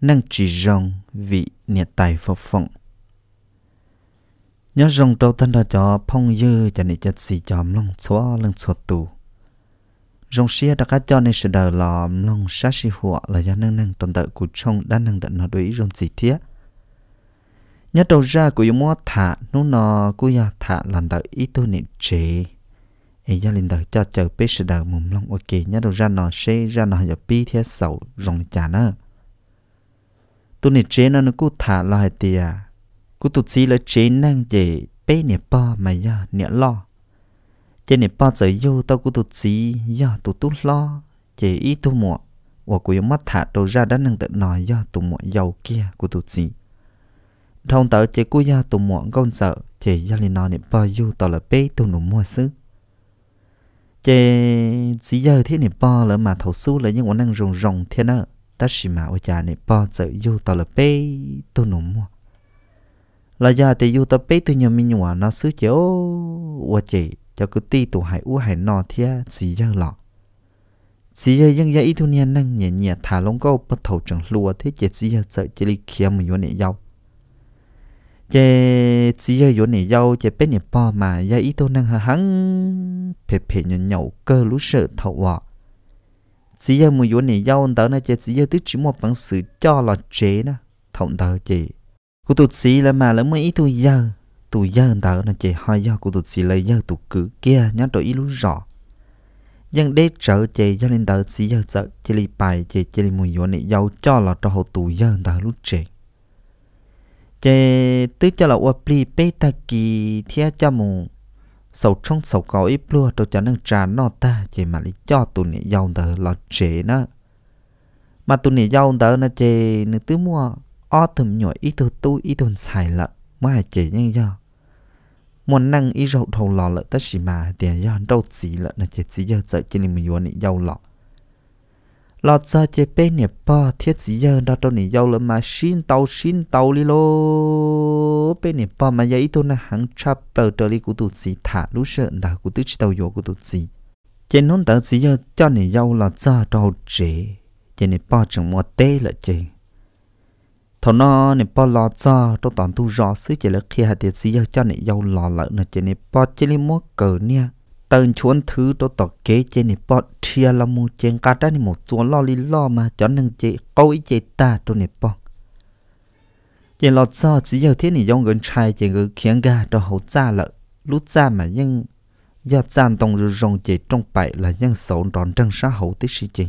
năng chỉ rong vị nhiệt tài phục phụng. Nhớ rong đầu thân đó cho phong dư cho nên chất xì chòm lòng xóa lưng xóa tù. Rong xia đã cá cho nên sự đời lòm lòng sát xì hụa là do năng năng tồn tại của trong đã năng tận nó đối rong gì thiết nhớ đầu ra của mua thả nó nó của ya thả làm đầu ít tôi niệm chế ấy gia linh đời cho chờ biết sự đời mồm lòng ok nhớ đầu ra nó xê ra nó giờ pi thiết sầu, rong chả nữa tu nè chế nó nó cú thả lại tiề cú tụt xí là chế năng chế bé nè ba mà ya nè lo. Chế nè ba giờ yêu tao cú tụt xí ya tụt tụt lo. Chế ít tu mùa và cú yêu mắt thả đầu ra đã năng tự nói ya tụ mùa giàu kia cú tụt xí thông tao chế cú ya tụ mùa con sợ chế ya lên nói nè ba yêu tao là bé tu nụ mua xứ chế chỉ giờ thế nè ba là mà thầu su là những quán năng rồng rồng thế nào ta chỉ mà ở nhà này bỏ giờ yêu tao là bé tôi nụ mua. Là giờ thì yêu tập bé tôi nhà mình hòa nó xứ chéo và chị cho cứ ti tụ hải u hải nọ thia chỉ giờ lọ. Chỉ giờ dân giờ ít thu niên năng nhẹ nhẹ thả lông câu bắt đầu chẳng lùa, thế chỉ chỉ giờ sợ chỉ đi kia mình vô này dâu chỉ chỉ giờ vô này dâu chỉ bé nệ bỏ mà giờ ít thu năng hăng phê phê nhỏ nhậu cơ lú sợ thầu hòa chỉ giờ mùi vốn này dâu tớ này chỉ chỉ giờ tức chỉ một bằng sự cho là chế đó. Thông tớ chỉ cô tụt xí là mà là mấy ít tuổi giờ. Tuổi giờ tớ này chỉ hai giờ cô tụt xí là giờ tụt cứ kia nhớ tôi ít lúc rõ. Dân để trở chỉ cho nên tớ chỉ giờ sợ chỉ li bài chỉ chỉ li mùi này giàu cho là cho hậu tuổi giờ tớ lúc chế, chỉ tức cho là qua pli bê ta kỳ theo cho mù sầu trong sầu cầu ít lúa tôi cho nên trà nó ta chỉ mà lý cho tụi này giàu tờ là chế nó. Mà tụi này giàu tờ nó chế nữa tứ mua o thầm nhỏ ít tôi tu ít tôi xài lợ mà chế như do. Muốn năng ít rau thầu lò lợ tất xì mà tiền do đâu chỉ lợ nó chỉ chỉ giờ sợ chỉ mình muốn nị giàu lọ lọ giờ chế bên nè bò thiết chỉ giờ đó đâu nị dâu lợ mà xin tàu xin tàu đi lô. Bên nè bò mà giờ tôi tu là hàng chắp bờ trở đi của tụt gì thả lúc sợ đã của tụt chỉ tàu vô của tụt gì chế nón tàu chỉ giờ cho nị dâu là giờ đâu chế chế nị bò chẳng mua tê là chế thằng nó nè bò lo cho tôi toàn tu rõ xứ chế là khi hạt tiền xí cho nè dâu lò lợ nè chế nè bò chế li mua cờ nè tên chuan thứ tôi tỏ kế chế nè bò chia là mua trên cả đó ni một chuan lo li lo mà, cho nên chỉ câu ý chỉ ta tôi nè bao chỉ lo cho chỉ giờ thế nè dùng gần trai chỉ người khiến ga cho hậu cha lợ lúc cha mà, nhưng do chan tông rồi rong chỉ trong bảy là nhưng xấu tròn trăng xã hậu tí sĩ chỉ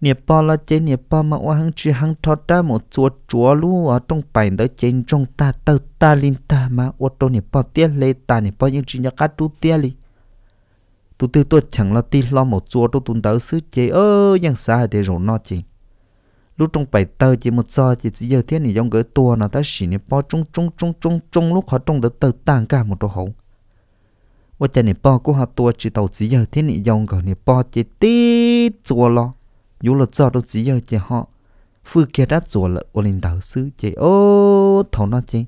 nè bò là chế nè bò mà, oa hăng chỉ hăng thọ ra một chúa chúa lu ở trong bài đó trên trong ta, tơ ta linh ta mà, oa tô nè bò tia lê ta nè bò những chuyện nhà cá tu tia li tụ tư tôi chẳng lo ti lo một chua tôi tuân tới sứ chế ơ yang xa để rồi nó chỉ lúc trong bài tờ chỉ một do chỉ chỉ giờ thế này giống cái tua nó ta xỉ này bao trung trung trung trung trung lúc họ trung tới tờ tăng cả một đồ hậu. Và chân này bao của họ tua chỉ tàu chỉ giờ thế này giống cái này po chỉ tí chua lo. Dù là giờ đâu chỉ giờ chỉ họ phu kia đã chua là ô linh đạo sứ chế. Ô thầu nó chỉ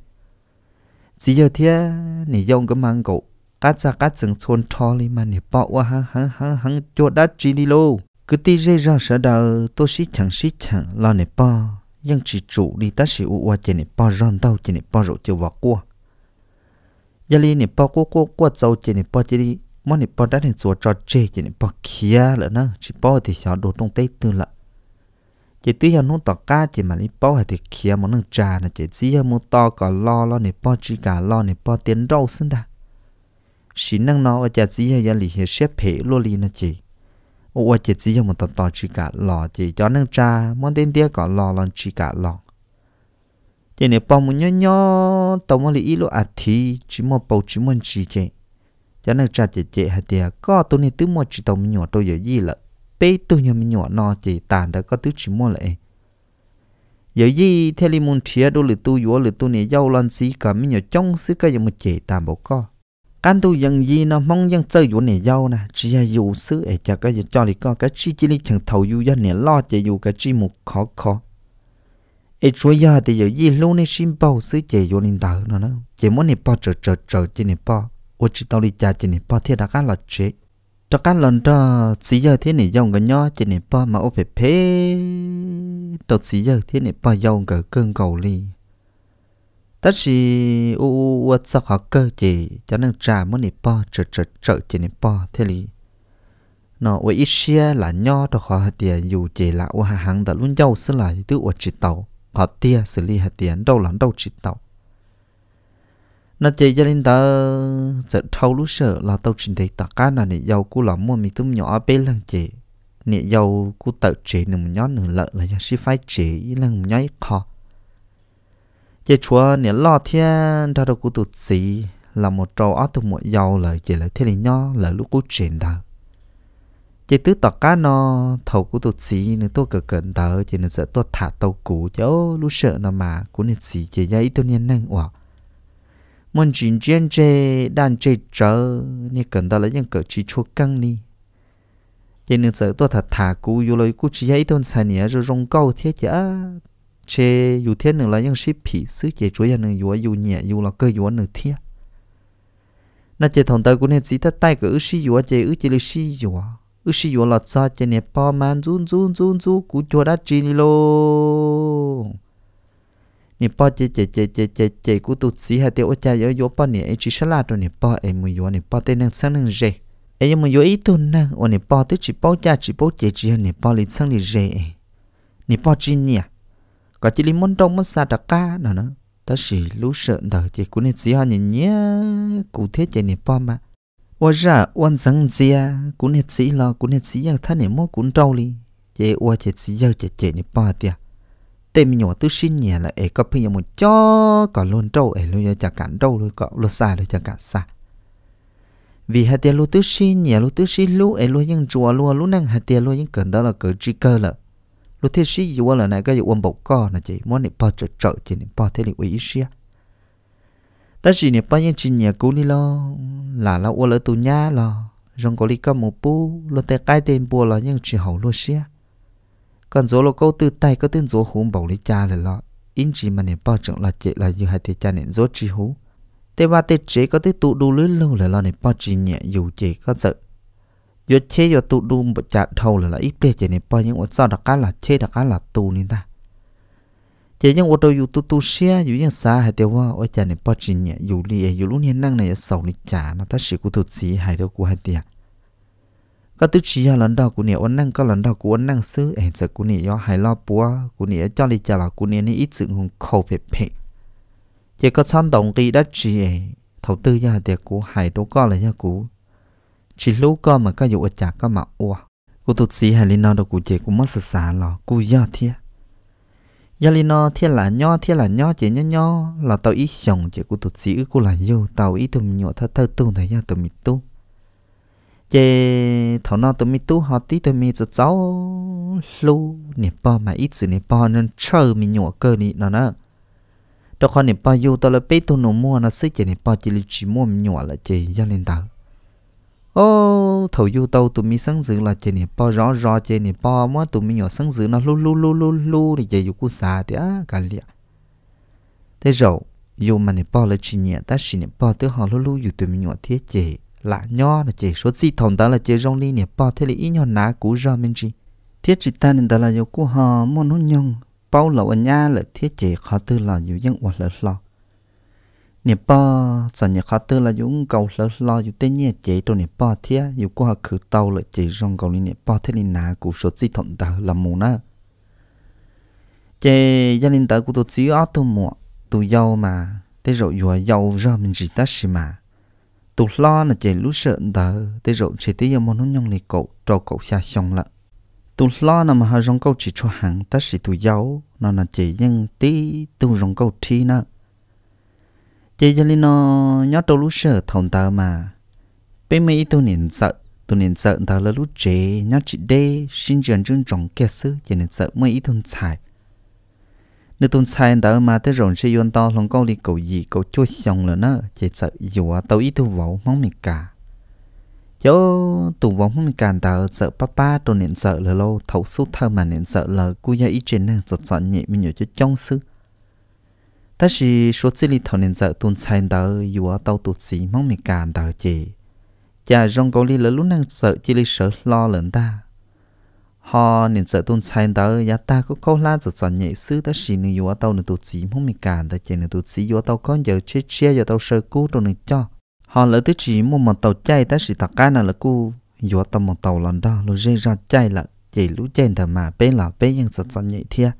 chỉ giờ thế này giống cái mang cậu cá cha cá chừng thôn cho đi mà nị bỏ qua hăng hăng hăng hăng cho đã chỉ đi lô cứ tí dây ra sợ đầu tôi xí chẳng xí chẳng lo nị bỏ nhưng chỉ chủ đi ta sĩ u qua chỉ nị bỏ ròn đâu chỉ nị bỏ rượu chưa vào qua giờ li nị bỏ qua qua qua dâu chỉ nị bỏ chỉ đi mà nị bỏ đã thành chuột trò chê chỉ nị bỏ kia lỡ nó chỉ bỏ thì xóa đồ trong tây tư lợ chỉ tí giờ nó tỏ cá chỉ mà nị bỏ thì kia mà nó trà nè chỉ tí giờ mua to có lo lo nị bỏ chỉ cả lo nị bỏ tiền rau xin ta chỉ năng nó ở chỉ tí giờ giờ lì hết xếp phê lo lì nó chị, chỉ ô chỉ tí giờ một tỏ tỏ chỉ cả lo chỉ cho năng trà món tiền tiếc có lò lo chỉ cả lo chỉ nị bỏ một nhỏ nhỏ tao mà lì lo à thì chỉ một bầu chỉ một chỉ chỉ cho nên cha chị chị hay tiếc, có tôi này tứ một chỉ tàu mình nhỏ tôi giờ gì là bé tôi nhà mình nhỏ nó chị, tàn đã có tứ chỉ mua lại giờ gì theo li muốn chia đôi lượt tôi vừa lượt tôi này giàu lần gì cả mình nhỏ trong xứ cái giờ một chỉ tàn bộ co căn tu dân gì nó mong dân chơi vụ này giàu nè chỉ là dù xứ ấy cho cái cho đi có cái chi chi lý chẳng thầu dù dân này lo chỉ dù cái chi một khó khó ấy chúa giờ thì giờ gì luôn này xin bao xứ chỉ vụ nên tờ nó nè chỉ muốn này bao chờ chờ chờ chỉ này bao ô chỉ tao đi cha chỉ này bao thế đã cá là chế cho cá lần cho xí giờ thế này giàu cái nhó chỉ này bao mà ô phải phê cho xí giờ thế này bao giàu cái cơn cầu ly tất chỉ u u u sao họ cơ chỉ cho nên trà muốn nịp bao trợ trợ trợ chỉ nịp bao thế li. Nó u ít xe là nho đó họ hạt tiền dù chỉ là u hàng đã luôn giàu xứ lại tự u chỉ tàu họ tiền xử lý hạt tiền đâu là đâu chỉ tàu nó chỉ cho nên ta sẽ thâu lúc sợ là tàu chỉ thấy tất cả là nè giàu cú là mua mì tôm nhỏ bé lần chỉ nè giàu cú tự chỉ nụ nhỏ nửa lợ là do sĩ phải chỉ lần một nhỏ khó chế chúa nè lo thiên ta đâu cũng tụt gì là một trâu ót tụt một giàu là chỉ là thế này nho là lúc cú chuyển đó chế tứ tọt cá nó thầu của tụt gì nên tôi cực cận tờ chỉ nên sợ tôi thả tàu cũ cháu lúc sợ nó mà cũng nên gì chỉ giấy tôi nên năng hoặc muốn chuyện chuyện chế đàn chế trở nên cần đó là những cỡ chỉ chúa căng đi cho nên sợ tôi thả thả cũ vô lời cú chỉ giấy tôi xài nhẹ rồi rong câu thế chả chế dù thiên nữa là những ship phỉ xứ chế chúa nhà nữa dù yêu nhẹ dù là cơ dù nữa thiên na chế thằng tay cũng này chỉ ta tay cái ư sĩ dù chế ư chế là sĩ dù ư sĩ dù là cha chế nè bao man run run run run cú chúa đã chỉ lô nè bỏ chế chế chế chế chế chế cú tụt sĩ hay tiêu cha yếu yếu bỏ nè ấy chỉ sát rồi nè bỏ em mùi yếu nè bỏ tên năng sáng năng rẻ em mùi yếu ít tuần năng ô nè bỏ tức chỉ bao cha chỉ bao chế chỉ nè bỏ lịch sáng lịch rẻ nè bỏ chỉ nhỉ có chỉ muốn trong muốn xa đặc ca nữa nữa ta chỉ lú sợ thở chỉ cũng nên chỉ họ nhìn nhé. Cụ thế chỉ nên bom mà. Ôi ra ôn sáng chia à. cũng nên chỉ lo cũng nên chỉ giờ thân nên mua cũng trâu đi chỉ ôi chỉ chỉ giờ chỉ chỉ nên bom tiệt tên mình nhỏ tôi xin nhẹ à là ấy có phải là một chó, có luôn trâu ấy luôn giờ chả cản trâu luôn có luôn xa luôn chả cản xa. Vì hạt tiền à, luôn tôi xin nhẹ luôn tôi xin luôn ấy luôn những chùa luôn luôn năng hạt tiền luôn những cần đó là cỡ chỉ cơ là lúc thế sĩ dù là này cái ôm bọc co là chỉ muốn này bao trợ trợ chỉ này bao thế này ý sĩ ta chỉ này bao nhiêu chỉ nhà cũ đi lo là là ô lỡ tù nhá lo rong có lý có một bu lo tay cái tên bùa là những chỉ hậu luôn sĩ còn số lo câu từ tay có tên số hùng bảo lý cha là lo in chỉ mà này bao trợ là chỉ là như hai thế cha này số chỉ hú thế ba tế chế có tế tụ đủ lưới lâu là lo này bao chỉ nhẹ dù chế có sợ dù chế dù tụ du một chả thầu là là ít bê chế này bao những vật sao đặc cá là chế đặc cá là tụ nên ta chế những vật đâu dù tụ tụ xe dù những xa hay tiêu hoa ở cha này bao chỉ nhẹ dù li dù lúc nhiên năng này sầu nè chả nó ta chỉ cụ tụ gì hay đâu của hai tiền có tức chỉ lần đầu của nè ôn năng có lần đầu của ôn năng sư em giờ cụ nè do hay lo búa, cụ nè cho li cho là cụ nè ní ít sự hùng khâu về phê chỉ có sẵn đồng kỳ đã chỉ thầu tư ra để cụ hay đâu có là nhà cụ chỉ lúc có mà có dụ chả có mà ua. Cô tụt sĩ hay linh nó đâu cụ chị cũng mất sợ xả lò. Cụ do thiệt giờ linh nó thiệt là nho thiệt là nho chế nho nho. Là tao ít chồng chế cụ tụt sĩ cụ là yêu tao ít tụm nhỏ thơ thơ tu thấy nha tụm mít tu. Chế thảo nó tụm mít tu, họ tí tụm mít cho cháu lu. Nè bao mà ít sự nè bao nên chơi mi nhọ cơ nè nó nè đó con nè bao yêu tao là bé tu nó mua, nó xí chế nè bao chỉ chỉ mua mi nhọ là chế gia linh tao ô, thầu du tàu tụi mi sáng dự là chơi nè bao rõ rõ chơi nè bao mà tụi mi nhỏ sáng dự nó lu lu lu lu lu thì chơi yêu cú xa thì á cả liệt thế rồi yêu mà nè bò là chỉ nhẹ, ta chỉ nè bò tới họ lu lu yêu tụi mi nhỏ thiết chế là nho là chơi số gì thòng đó là chơi rong đi nè bò thế là ít nhỏ ná cú ra mình chơi thiết chỉ ta nên đó là yêu cú họ muốn nó nhung bao lâu anh nha là thiết chế khó tư là yêu dân hoặc là lo nè ba giờ nè khát tư là yêu cầu là lo yêu tên nhẹ chế đồ nè ba thế yêu qua họ khử tàu là chế rong cầu đi nè ba thế nên nà cụ số gì thuận đó là mù na chế gia đình ta cú tôi chỉ ở tôi mua tôi giàu mà thế rồi vừa giàu ra mình chỉ ta xí mà tôi lo là chế lú sợ tớ thế rồi chỉ tới giờ muốn nhung này cậu cho cậu xa xong lợ tôi lo là mà họ rong câu chỉ cho hàng ta xí tôi giàu nó là chế nhưng tí tôi rong câu thi nữa chị cho nên nó nhớ đâu lú sợ thòng tờ mà. Bên mấy tôi nên sợ tôi nên sợ tờ là lú chế nhớ chị đê, xin chuyện chân trọng kia sư cho nên sợ mấy tôi xài. Nếu tôi sai đó mà, tới rồi sẽ yon to lòng câu đi cầu gì, cầu chua xong là nó chỉ sợ dù tao ít tôi vỗ mong mình cả chỗ tụ vỗ mong mình càng tao, sợ papa tôi nên sợ là lâu thấu suốt thơ mà nên sợ là cô gia ít trên năng giật giật nhẹ mình nhớ cho trong sư ta chỉ số chỉ li thằng nên giờ tuần sai đó dù tàu tụt gì mong mình cản đó chị cha rong câu li là lúc năng sợ chỉ li sợ lo lớn ta họ nên sợ tuần sai đó nhà ta có câu la giờ chọn nhảy sư ta xì nữ yếu tàu nên tụt chỉ mong mình cả ta chỉ nữ tụ chỉ yếu tàu con giờ chết chia giờ tàu sơ cú rồi nên cho họ lỡ tới chỉ một một tàu chạy ta chỉ tạc cái nào là cú yếu tàu một tàu lần đó lúc ra chạy là chỉ lúc chạy thầm mà bé là bé nhưng sợ chọn nhảy thiệt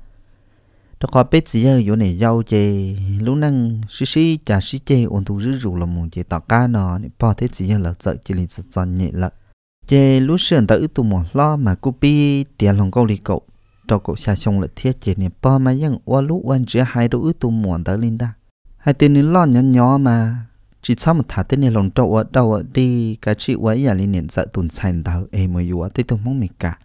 đó có biết gì giờ này giàu chê. Lúc năng xí xí chả xí chê ôn tu rứ rủ là muốn chê tạc cá nó bỏ thế gì giờ là sợ chỉ li sợ chọn nhẹ là chê lúc sườn tới tụ mỏ lo mà cô bi tiền lòng câu lì cậu. Cho cậu xa xong là thiết chê nên bỏ mà nhưng qua lúc quan chỉ hai đứa tụ mỏ tới lên ta. Hai tên nó lo nhỏ nhỏ mà, chỉ sau một thả tên này lòng trâu ở đâu ở đi. Cả chị ấy giờ linh niệm sợ tuần sành tao em mới yếu tới tụ mong mình cả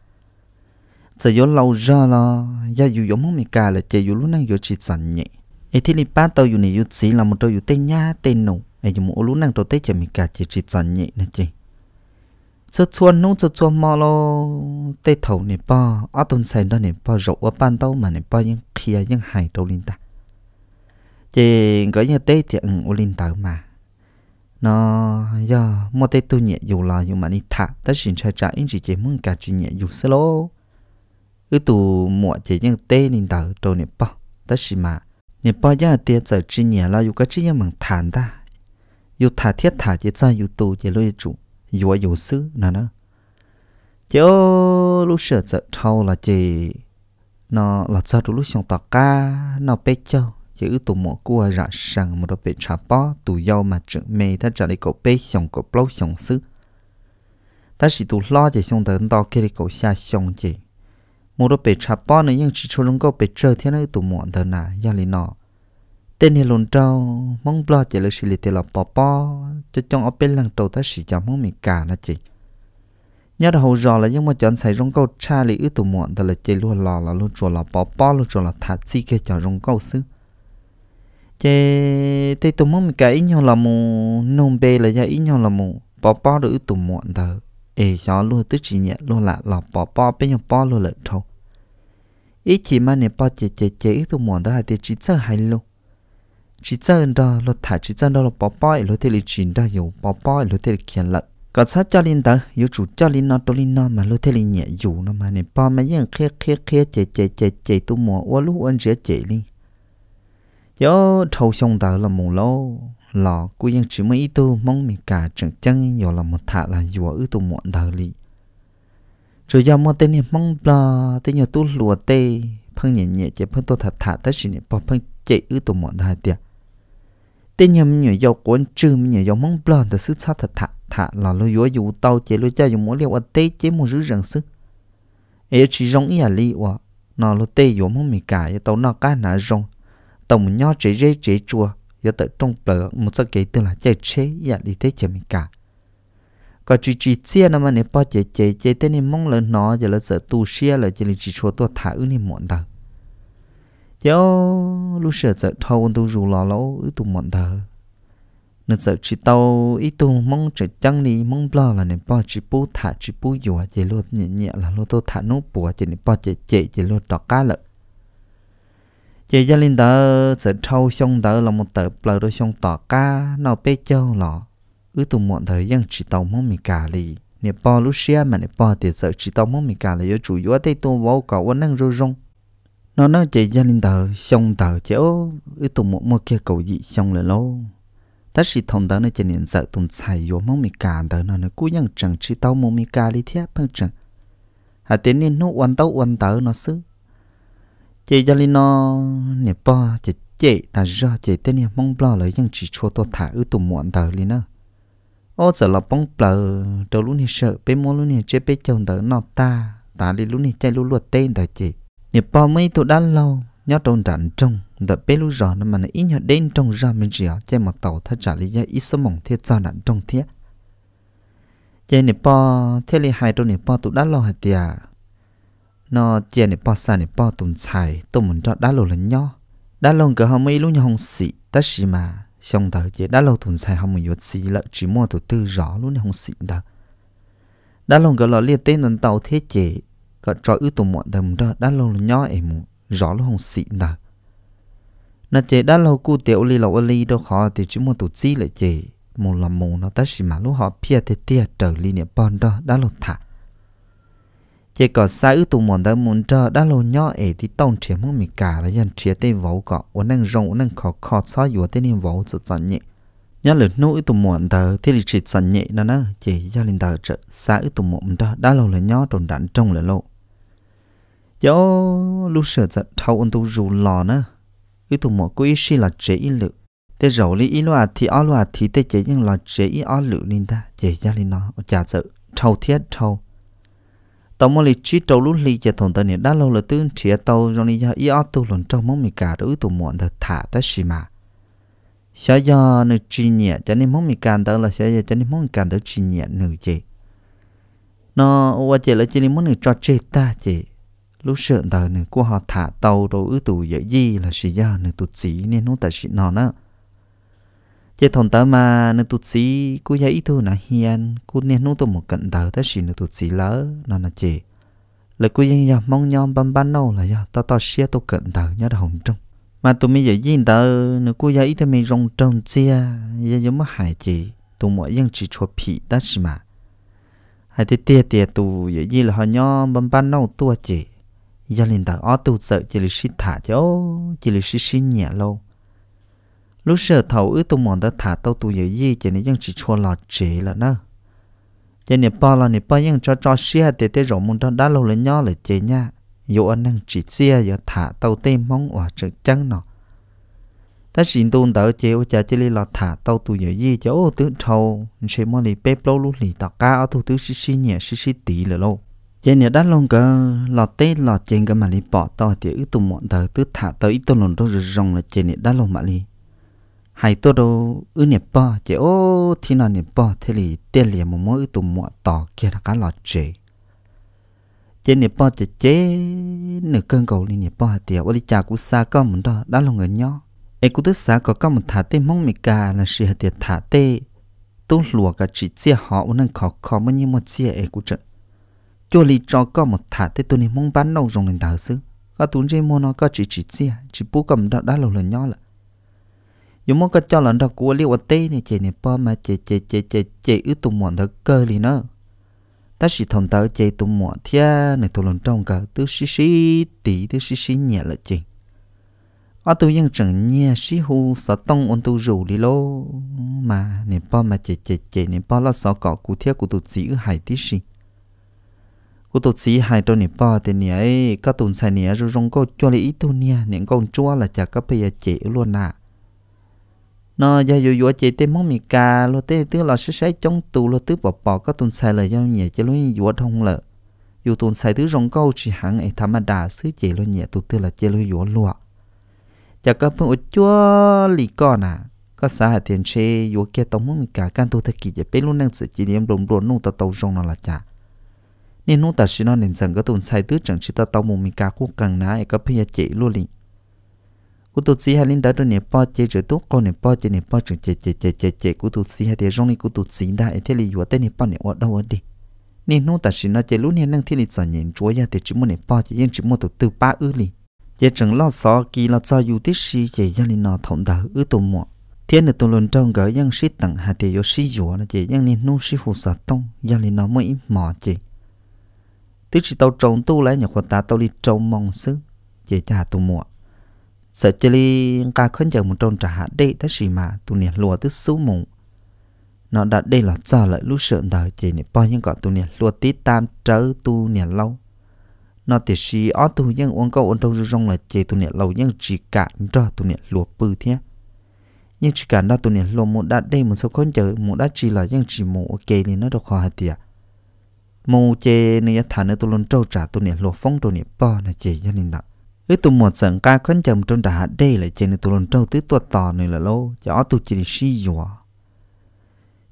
giờ yếu lâu ra lo, ya yếu yếu mong mình cả là chơi yếu lúc năng yếu chỉ sẵn nhỉ. Ấy thì li ba tàu yếu này yếu chỉ là một tàu yếu tên nhá tên nổ, ấy yếu một lúc năng tàu tới chơi mình cả chỉ chỉ sẵn nhỉ nè chị. Cho chuan nung cho chuan mò lo. Tê thầu này ba ở tuần sai đó này ba rộ ở ban tàu mà này ba những kia những hài tàu linh ta. Chị có như tê thì ừ, ứng u linh ta mà. Nó giờ mua tê tu nhẹ dù là dù mà đi thả tất xin sẽ trả những chỉ chỉ muốn cả chỉ nhẹ dù sơ lô ư tu mua chỉ những tê nên ta đâu nè ba tất nhiên mà nè ba giờ tiền giờ chỉ nhẹ là dù cái chỉ những bằng thản ta dù thả thiết thả chỉ ra dù tu chỉ lôi chủ. Yếu yếu sư nè nó chứ lúc sửa giờ thâu là chỉ nó là sao lúc xong tạc ca, nó bé châu. Chỉ ư tụ mỏ cua rạ sẵn một đôi bé chả bò tụ yêu mà trưởng mê ta trả lại cậu bé xong cậu blâu xong sư ta chỉ tụ lo chỉ xong tới đó kia cậu xa xong chỉ mua đồ bể chạp bó này nhưng chỉ cho chúng cậu bể chơi thế này tụ mỏ tới nà gia lì nọ tên này lồn trâu, mong blo chỉ là xử lý tiền là bò bò cho trong ở bên lăng trâu ta sử cho mong mình cả nà chị nhớ là hầu rõ là nhưng mà chọn xài rong câu cha lì ư tụ muộn là chỉ luôn lò là luôn chùa là bò bò luôn chùa là thả chi cái cho rong câu xứ. Chế tê tụ mong mình cả ít nhau là mù nông bê là do ít nhau là mù, bò bò được ư tụ muộn tờ ê gió luôn tức chỉ nhẹ luôn là lọ bỏ bỏ bên nhau bỏ luôn lợn thâu ít chỉ mà nè bỏ chế chế chế ít tụ mòn đó là chỉ sợ hay luôn chỉ chân đó lo thả chỉ sợ đó lo bỏ bỏ lo thì lịch chuyện đó dù bỏ bỏ lo thì lịch kiện lợn có sát cho linh đó yêu chủ cho linh nó tôi linh nó mà lo thì li nhẹ dù nó mà nè bỏ mà yên khé khé khé chạy chạy chạy chạy tu mòn ô lúc anh dễ chạy linh yo thâu xong đó là mù lâu lò cô ยัง chỉ mấy tu mong mình cả chẳng chân yo là một thả là dùa ư tu muộn đời lì rồi giờ một tên này mong bla tên nhiều tu lùa tê, phân nhẹ nhẹ chạy phân tu thả thả tới chỉ này bỏ phân chạy ư tu muộn đời tiệt. Tên nhầm nhiều dầu cuốn trừ, mình nhiều dầu mong bờ từ sức sát thật thả thả là lo yếu dù tàu chế lo cha dùng mỗi liệu ở tê, chế một rứ rằng sức ấy chỉ rong ý à lì li wa nó lo tê yếu mong mình cả tàu nó cá nã rong, tàu một nhỏ chế rê chế chua giờ tới trong bờ, một số cái tức là chế chế giờ đi thế chế mình cả. Có chỉ chỉ chia nó mà nếu bao chế chế chế tên này mong lớn nó giờ là sợ tu xia, là chỉ là chỉ cho tôi thả ư nên muộn đâu giờ lúc sợ sợ thâu tu rủ lò lâu ư tu mọn thờ nên sợ chỉ tàu ít tu mong chỉ chăng đi, mong blo là nên bỏ chỉ bố thả, chỉ bố dùa, chỉ luôn nhẹ nhẹ là luôn tôi thả nốt bùa, chỉ nên bỏ chế chế chỉ luôn đọc cá lợi chị gia linh đỡ sẽ thâu xong đỡ là một tờ bờ đôi xong tỏ ca. Nó bê châu lọ. Ư tụ muộn thời gian chỉ tàu mong mình cả lì. Nè bỏ lúc xia mà nè bỏ thì sợ chỉ tàu mong mình cả lì. Do chủ yếu tây tu vô cầu vẫn năng rô rong. Nó nói chị gia đình đỡ xong tờ chỗ ư tụng muộn mua kia cầu dị xong là lâu ta chỉ thông đó nơi chị niệm sợ tụng xài vô mong mình cả đỡ nó nó cú nhận chẳng chỉ tàu mong mình cả đi thiếp bằng chẳng hà tiến nên nó quan tàu quan tàu nó xứ chị cho linh nó nè po, chị chị ta ra chị tên nè, mong bờ lấy những chỉ cho tôi thả ư tụ muộn tờ linh nó ô giờ là bông bờ đầu lúc này sợ bé mua lúc này chế bé chồng tờ nó ta ta đi lúc này chạy lúc luật tên tờ chị. Nè bao mấy tụ đã lâu, nhớ trong rạn trong đợi bé lúc rõ nó mà nó ít nhớ đến trong ra mình chỉ ở một tàu, thật trả lý do ít số mỏng thiết cho đạn trong thiết trên nè bao thế li hai trong nè bao tụ đã lâu hả tiệt nó trên này bao xa này bao tồn xài tụm mình cho đã lâu là nhỏ. Đã lâu cái họ mấy lúc nhau không xị, ta xì mà. Xong tờ chỉ đã lâu tồn xài không mình xị là chỉ mua tụ tư rõ lúc này không xị đâu đã lâu cái lọ liệt tên tàu thế chế có cho ưu tụ muộn đầm đó đã lâu nhỏ em mù rõ luôn không xị đó nó chế đã lâu cu tiểu li lâu li đâu khó thì chỉ mua tụ chi lại chế. Một là một nó ta xì mà lúc họ pia thế tia trở li nè, bon đó đã lâu thả chỉ có sai ư tụ mòn đã muốn cho đã lâu nhỏ ấy thì tông chia mong mình cả là dân chia tên vỗ cọ ổn năng rong ổn năng khó khó xóa dùa tên niệm vỗ cho chọn nhẹ nhớ lực nụ ư tụ mòn tờ thì chỉ chọn nhẹ nó nó chỉ do linh tờ trợ. Sai ư tụ mòn đó đã lâu là nhỏ đồn đạn trong là lộ. Do lúc sửa giật thâu ôn tu rù lò nữa ư tụ mòn quý xí là chế ý lực thế rồi lý ý loa thì ó loa thì tê chế nhưng là chế ý ó lự linh ta chỉ gia linh nó, chả sợ. Thâu thiết, thâu tàu mò lì chỉ trâu lúc lì chế thằng tao này đã lâu là tương chia tàu rồi lý ý ở tàu lần trong mong mì cả đối tụ muộn thật thả ta xì mà. Xia giờ nữ chi nhẹ cho nên mong mì cả đó là xia giờ cho nên mong mì cả đó chi nhẹ nữ gì nó qua chỉ là chỉ nên mong nữ cho chết ta chỉ lúc sợ tờ nữ của họ thả tàu rồi ứ tụ dễ gì là xia giờ nữ tụ chỉ nên nó tại xịn nó nữa ye thằng ta mà ma tụt tu chi ku ít itu nà hiền, ku nè nu tụt một cận ta ta shi na tụt chi la nó na che là ku yin ya mong nhom bấm bấm nâu là ya ta ta xia to cận ta nhớ da hồng trung, mà tụi mình giờ yên yin ta na ku ít itu mình rong trong chia giờ yo ma hại che tụi mọi yang chỉ cho phi ta shi mà? hai te te te tu giờ gì là họ nhom bấm bấm nâu tu chị? giờ lin ta o tu sợ chỉ là shit thả chứ chỉ là shit shit nhẹ lâu lúc sợ thầu ư tụ mòn đã thả tàu tụ dễ gì cho nên dân chỉ cho lọt chỉ là nơ giờ nè bao là nè bao dân cho cho xe tê tê rộng môn đó, đã lâu lên nhỏ là chế nha. Dù anh đang chỉ xe giờ thả tàu tê mong hòa trực chăng nọ. Ta xin tuôn tớ chế ô cha chế li lọt thả tàu tụ dễ gì cho ô tứ thầu. Xe mò lì bếp lâu lúc lì tạc ca ô tụ tứ xí xí nhẹ, xí xí tí là lâu chế nè, đã long cơ, lọt tê, lọt trên cái mà lì bỏ tàu thì ư tụ mòn tớ tứ thả tàu ít tụ lồn đâu rồi rồng là chế nè, đã lâu mà lì hay tôi đâu ư nè bò chế ô thì nó nè bò thế thì tiền liền một mỗi tụ mọ tỏ kia là cá lọt chế chế nè bò chế chế, nửa cơn cầu đi nè bò thì ở đi chả cú xa con một đó đã là người nhỏ ấy cú tức xa có con một thả tê mong mì cà là sự hạt tiệt thả tê. Tôi lùa cả chỉ chia họ nên khó khó mới như một chia ấy cú trận. Cho li cho con một thả tê tôi nè mong bán đâu rồng lên đào xứ. Có tuấn chế mua nó có chỉ chỉ chia chỉ bố cầm đó đã lâu người nhỏ là dù mong có cho lần đó của liêu tê này, chị này bao mà chị chị chị chị chị ư tụm muộn thật cơ li nữa ta chỉ thằng tớ chị tụm muộn thia, này tụi lần trong cả tứ xí xí tí tứ xí xí nhẹ là chị. Ở tôi yên chẳng nhẹ xí hu sợ tông ôn tu rủ đi lô. Mà này bao mà chị chị chị này bao là sợ cọ cụ thia của tụi chị ư hải tí xí cụ tổ chức hải tôi này ba thì này các tụi xài này rồi rong cô cho lấy ít tu nè con chua là chả có bây giờ chị luôn à nó giờ dù dù chị tên mong mì cà lo tê tứ là sẽ sẽ chống tù lo tứ bỏ bỏ có tuần sai lời giao nhẹ cho lo dù thông lợ. Dù tuần sai thứ rong câu chỉ hẳn ấy tham đà xứ chị lo nhẹ tụ tư là chị lo dù lụa. Chả có phương chúa lì con à có xã hội tiền chế, dù kia tông mong mì cà can tu thật kỳ giờ bên luôn đang sự chỉ điểm đồng ruộng nung tao tàu rong nó là chả. Nên nung ta chỉ nó nên rằng có tuần sai thứ chẳng chỉ tao tàu mong mì cà cũng cần nãy có bây giờ chị luôn liền cú tụt xí hay linh tới rồi nè po chế rồi tốt con nè po chế nè po chế chế chế chế chế chế cú tụt xí hay thì rong đi cú tụt xí đã thế li vừa tên nè po nè ở đâu ở đi. Nè, nô ta xin nó chế lúc nè, năng thế li sợ nhìn chúa ya thì chỉ muốn nè po chế yên chỉ muốn tụt từ ba ư li chế chẳng lo sợ, kỳ lo cho dù tiết xí chế ya linh nó thông đạo ư tụt mọ thiên nè tụ lần trong gỡ yang xí tặng hay thì yo xí dùa nó chế yang nè, nô xí hồ sợ tông ya linh nó mới mò chế tiết chỉ tàu trồng tu lấy nhà khoa ta tàu đi trồng mong xứ chế cha tụt mọ sợ chỉ li ca khấn chờ một trôn trả hạ đệ ta gì mà tu niệm lùa tức số mù. Nó đã đây là cho lại lúc sợ đời chỉ niệm bao nhiêu gọi tu niệm lùa tí tam trở tu niệm lâu. Nó thì xì ó tu nhưng uống câu uống đâu rong là chỉ tu niệm lâu nhưng chỉ cả cho tu niệm lùa bự thế nhưng chỉ cả đó tu niệm lùa một đã đây một số khấn chờ một đã chỉ là nhưng chỉ một ok thì nó được khoa hạt tiệt mù chê này thà nữa tu luôn trâu trả tu niệm lùa phong tu niệm bao là chỉ gia đình đạo ý tụ một sẵn ca khấn chồng trong đà đây là trên tụ lần trâu tứ tuột tò này là lâu cho tụ chỉ si dùa.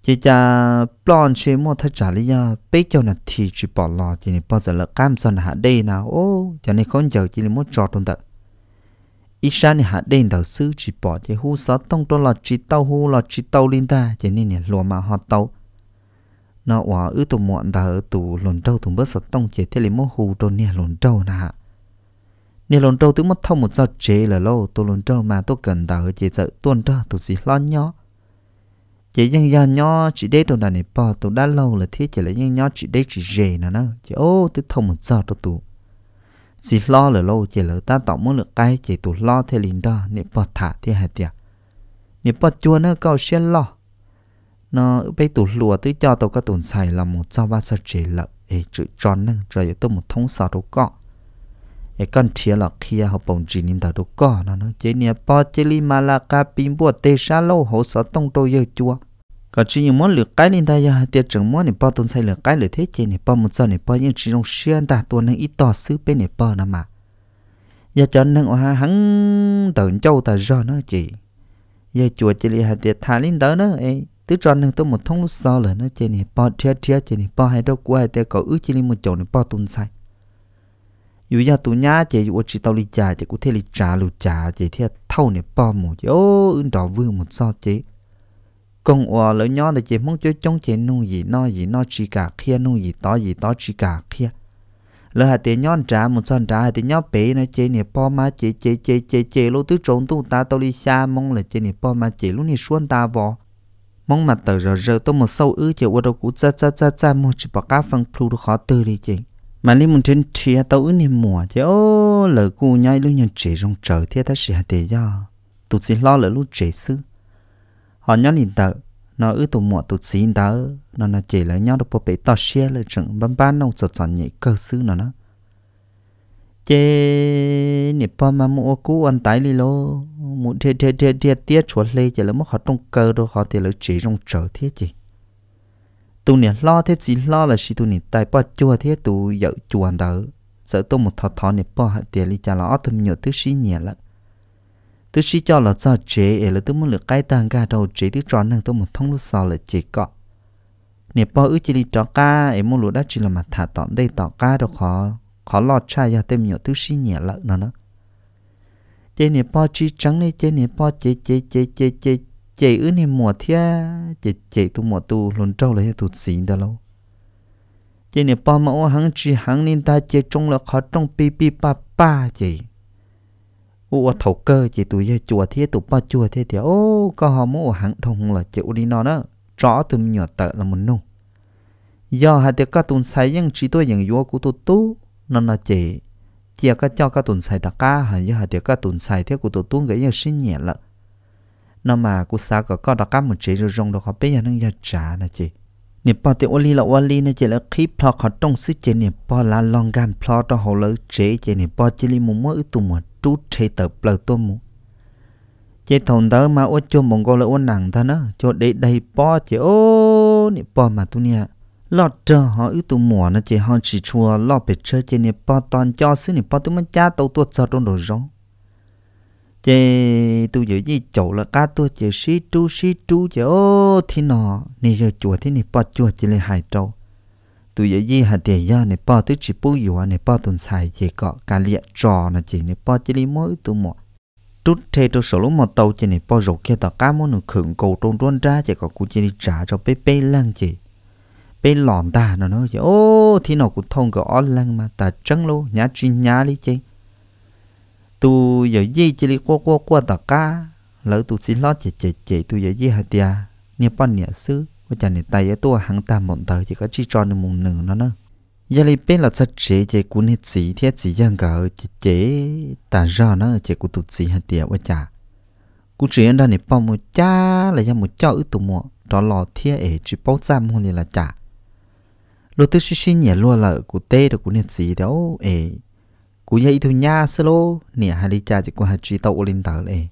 Chỉ cha plon chế mua thắt trả lý do bây giờ là thì chỉ bỏ lò chỉ nên bao giờ là cam son hạ đây nào ô, cho nên khốn chờ chỉ nên muốn trò trong tận ít sáng này hạ đây đầu sư chỉ bỏ chỉ hú sáu tông đó là chỉ tàu hú là chỉ tàu linh ta chỉ nên nè lùa mà họ tàu. Nó quả ư tụ muộn ta tụ lồn trâu tụ bớt sáu tông chỉ thế là mua hù đồ nè lồn trâu nè nè lồn trâu tôi mất thông một giờ chế là lâu. Tôi lồn trâu mà tôi cần đào chế sợ tuần trâu tôi chỉ lo nhỏ. Chỉ dân do nhỏ chỉ để tôi đàn này bỏ tôi đã lâu là thế, chỉ là dân nhỏ chỉ để chỉ dễ nè. Nó chỉ ô tôi thông một giờ tôi tụ chỉ lo là lâu, chỉ là ta tạo muốn được cái chỉ tụ lo theo liền đó. Nè bỏ thả thì hạt tiệt nè bỏ chua nó câu xuyên lo. Nó bây tụ lùa tới cho tôi có tụn xài là một sao ba sao chế lợi để chữ tròn nè rồi tôi một thông sao tôi có ê con thiệt là kia họ bồng chỉ nhìn tao đâu có nó nó chỉ nè bỏ chỉ li mà là cá pin bùa tê sa lâu hậu sợ tông tôi giờ chua còn chỉ những món lược cái lên đây ya tiệt chẳng món này bao tuần sai lược cái lược thế chế này bao một giờ này bao những chỉ trong xuyên ta tuần này ít to xứ bên này bao nè mà giờ cho nên hoa hắn tận châu ta do nó chị giờ chùa chỉ li hạt tiệt thả lên đó nữa ấy tứ cho nên tôi một thông lúc sau là nó chế này bao thiệt thiệt chế này bao hai đâu qua tiệt có ước chỉ li một chỗ này bao tuần sai dù nhá tao thể thâu này ô ứng đỏ vương một công mong trong gì gì gì gì hạt tiền một hạt tiền bể này chế này mà chế chế chế chế chế tứ trốn ta tao xa, mong là chế này mà chế này ta mong mặt tờ rờ rờ tôi một sâu ư chế qua đâu cũng cha cha cha cha một chỉ bỏ cá phân plu khó từ đi chế mà li một trên chia tao ư niệm mùa chứ. Ô, lỡ cu nhai lúc nhận chế trong trời thế ta sẽ hạt tiền do. Tụt sĩ lo lỡ lúc chế sư họ nhớ nhìn tờ, nó ư tụ mùa tụ sĩ tờ, nó nó chỉ lỡ nhau được bộ bể to xe lỡ chẳng bấm bán nông sọt sọt nhị cơ sư nó nó. Chế nịp pa mà mua cú ăn tái li lô. Muốn thiệt thiệt thiệt thiệt tiết chuột lê chỉ là mất họ trong cơ đâu, họ thì lỡ chỉ trong trời thiết gì tu nè lo thế chỉ lo là chỉ tu nè tại bao chua thế tu dở chùa đỡ. Sợ tu một thọ thọ nè bỏ hạt tiền đi chả là thầm nhiều thứ xí nhẹ lắm thứ chỉ cho là do chế ấy là tôi muốn được cái tăng ca đầu chế tôi chọn năng tôi một thông lúc sau là chế cọ nè bỏ ước chỉ đi cho ca ấy muốn lựa đã chỉ là mặt thả tọn đây tọ ca đâu khó khó lo cha ya thêm nhiều thứ xí nhẹ lắm nữa nó chế nè bỏ chỉ trắng này chế nè bỏ chế chế chế chế chế chị ư nè mùa thia chị chị tu mùa tu luôn trâu lấy tu xí đó lâu. Chị nè ba mà hắn chỉ hắn nên ta chị trong là khó trong pi pi pa pa chị, u thầu cơ chị tụi ye chùa thế tụi ba chùa thế thì ô có họ mua hàng thông là chịu đi nó đó. Rõ từ nhỏ tợ là một nung do hai tiệc các tuần sai nhưng chỉ tôi những vua của tôi tu nên là chị chia các cho các tuần sai đặc ca hay do hai tiệc các tuần sai thế của tôi tu cái như sinh nhẹ lợn nó mà của xã có có đặc ca một chế rồi rong được họ bây giờ đang giờ trả là chỉ nè bỏ tiệc oli là oli nè chỉ là khi plot họ trong sức chế nè bỏ là long gan plot đó họ lỡ chế chế nè bỏ chỉ li một mỗi tụ một chút chế tờ bờ tô mu chế thôn đó mà ô cho mong gọi là ô nặng ta nữa cho để đầy po chế ô nè po mà tu nè lọt chờ họ ư tu mùa nó chế họ chỉ chua lọ bể chơi chế nè po toàn cho xứ nè po tu mình cha tàu tuột sao trong đồ rong chế tu giờ gì chậu là cá tu chế xí tu xí tu chế ô thì nọ. Nè, giờ chùa thì nè bỏ chùa chỉ là hải trâu. Tu giờ gì hạt tiền ya ne bỏ tới chỉ pu yếu ne bỏ tuần xài chế cọ ka liệt trò na chỉ ne bỏ chỉ li mỗi tu mọ chút thế tu sổ lúc một tàu chỉ này bỏ rổ kia tao cá món nụ khửng cầu trôn trôn ra chỉ cọ cú chỉ đi trả cho bé bé lăng chế bé lòn ta nó nói chế ô thì nó cũng thông cái ó lăng mà ta trắng luôn nhá chuyên nhá đi chế tu giờ gì chỉ li qua qua qua tất cả lỡ tu xin lót chạy chạy chạy tu giờ gì hạt tia nia pan nia xứ, và chả nia tay tu hàng tam mọn tờ chỉ có chỉ cho nên mùng nửa nó nữa giờ li bên là sạch chế chạy cuốn hết sĩ thiết sĩ giang cả chạy chạy ta ra nó chạy của tu sĩ hạt tia và chả. Cú chỉ anh đang nia pan một cha là giang một cho ư tu mua đó lò thiết ấy chỉ bao trăm mua liền là chả. Lô tư xí xí nhẹ là lợ tê được của nia sĩ đó ấy cú yai thu nha lô. Nè hà đi cha chỉ qua hà chi tàu lên tàu lệ.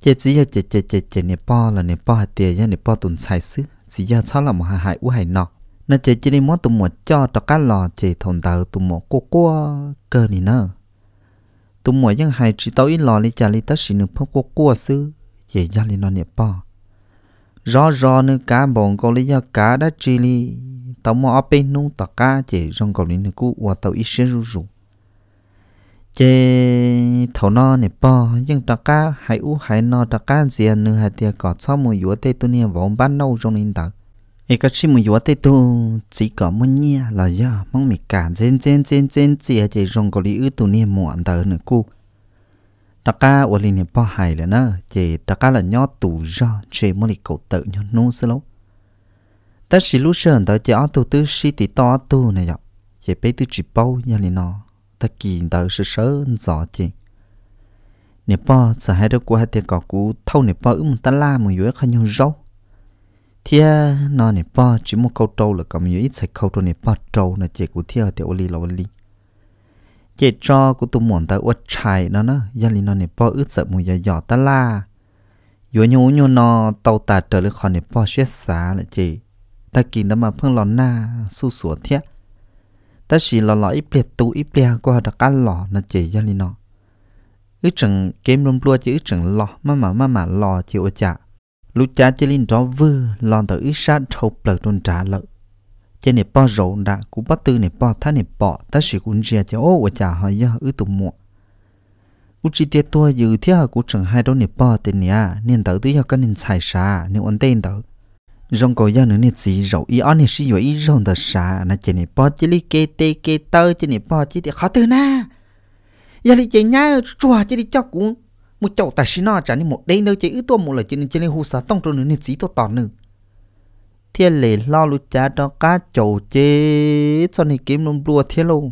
Chế chỉ hà chế chế chế chế nè bò là nè bò hà tiền ya nè bò tuần sai sứ chỉ ya sao là một hà hại u hại nọ. Nè chế chỉ đi mót tụm một cho tao cá lò chế thôn tàu tụm một cô cô cơ nè nơ. Tụm một ยัง hại chỉ tàu ít lò đi cha đi tất xí nè phong cô cô sứ chế ya lên nọ nè bò, rõ rõ nè cá bọn có lý do cá đã chỉ đi tàu mò ở bên nung tao cá chế rong cầu lý nè cú và tàu ít xí rú chế thầu nó nè po. Nhưng ta cá hãy u hãy nó ta cá gì nữa hãy tiệt có sau một yếu tê tu nia vòng ban nâu trong linh đạo ấy cái chi một yếu tê tu, chỉ có một nhia là do mong mình cả trên trên trên trên chỉ chế trong cái lý ư tu nia muộn tờ nữa cu. Ta cá ở liền này bao hài là nó chỉ ta cá là nhỏ tù do chỉ mới đi cầu tự nhau nô xí lâu ta chỉ lúc sơn tới chỉ ở tu tư sĩ tỷ to tu này vậy chỉ bây tư chỉ bao nhà liền nó ta kỳ tới sơ sơ rõ chị. niệm po sẽ hai đứa qua hai có cỏ cũ thâu niệm bao ưm ta la một yếu khăn nhau rau thia nó niệm po chỉ một câu trâu là cầm yếu ít sạch câu trâu niệm po trâu là chỉ của thia tiểu li là li. Chế cho của tụi muốn ta uất chai nó nó gia linh nó này po ướt sợ mùi giờ giỏ ta la. Yếu nhau nhau nó tàu ta trở lại khỏi này po xét xá là chị. Ta kỳ nó mà phương lò na, su sủa thiết ta chỉ lò lò ít biết tu ít biết qua đặc ăn lò nó chỉ cho nên nó ước chừng game luôn lua chỉ ước chừng lò mà mà mà mà lò ở chả lúc cha chỉ linh đó vư, lò tới ít sát thâu bờ đồn trả lợi chỉ này bỏ rổ đã cũng bắt tư này bỏ thái này bỏ ta chỉ cũng chia cho ô ở chả hỏi giờ ư tụm muộn. Cũng chỉ tiếc tôi dự theo cũng chừng hai đôi này bỏ tiền nhà nên tới tới cái nên xài xa nên ổn định tới rong cổ giờ nữa nên chỉ rậu ý ăn này sử dụng ý rong đó xa na chỉ nè bỏ chỉ li kê tê kê tơ chỉ nè bỏ chỉ để khó từ na giờ li chỉ nhá chua chỉ đi cho cũng một chậu ta xí nó trả nên một đây nữa chỉ ít tôi một lời chỉ nên chỉ nên hú sa tông trong nữa nên chỉ tôi tỏ nữa thiên lệ lo lu cha đó cá chậu chế cho nên kiếm luôn đua thiên luôn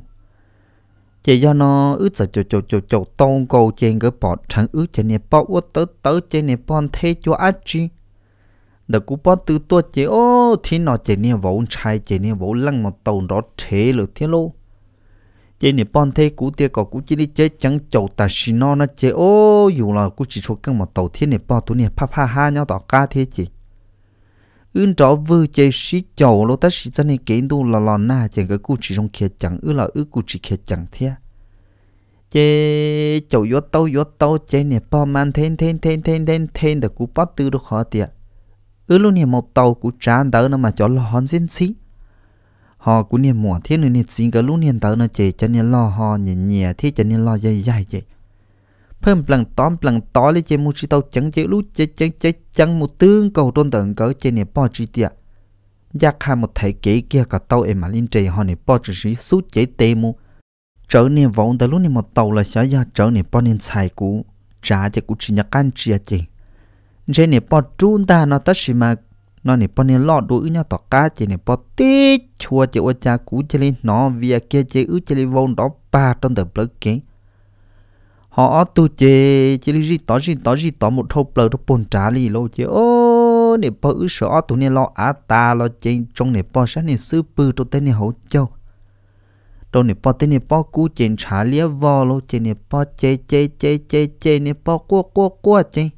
chỉ do nó ướt sợ chậu chậu chậu chậu tông cầu trên cái bọt thằng ướt chỉ nè bỏ ướt tớ tới trên này bọn thế cho ác chi đợt cú bắt từ tua chế, ô thì nó chế này vỗ chai chế nè vỗ lăng một tàu đó thế được thế luôn chế nè bọn thế, cú tia có cú chỉ đi chế chẳng chầu ta xin nó nó chế, ô, dù là cú chỉ số căng một tàu thế nè bọt tụi nè pa pa ha nhau tỏ ca thế chị. Ưn trọ vư chơi xí chầu lô ta xí chân này kiến tu là lò na chế cái cú chỉ trong kia chẳng, ư là ư cú chỉ kia chẳng thế chế chầu yếu tàu yếu tàu chế nè bao man thêm thêm thêm thêm thêm thêm được cú bắt từ được khó tiệt ứ luôn niệm một tàu của tràn tớ nó mà cho lo hòn diễn sĩ họ cũng niệm mùa thiên nữa niệm xin cái lúc niệm tớ nó chỉ cho niệm lo họ nhẹ nhẹ thế, cho niệm lo dài dài vậy phơm lần tóm lần to lấy chơi mua chỉ tàu chẳng chơi lúc chơi chẳng chơi chẳng một tương cầu tôn tượng cỡ chơi niệm bỏ chỉ tiệt giác hai một thầy kỹ kia cả tàu em mà lên trời họ niệm bỏ chỉ sĩ suốt chạy tê mu trở niệm vọng tới lúc niệm một tàu là sẽ do trở niệm bỏ niệm xài cũ trả cho cũng chỉ nhặt can chia chơi chế này bỏ trun ta, nó tất xì mà. Nó này bỏ nè lọ đuổi nhau tỏ cá chế này bỏ tít chua chế ô cha cú chế lên nó via à kia chế ư chế lên vòng đó ba trong tờ bớt kế họ tu chế chế lên gì tỏ gì tỏ gì tỏ một thâu bờ đó bồn trả lì lô chế ô này bỏ ư sợ tu nè lọ á ta lọ chế trong này bỏ sáng này sư bư tu tên này hậu châu. Đồ này bỏ tên này bỏ cú chế trả lia vò lô chế này bỏ chế chế chế chế chế này bỏ cua cua cua chế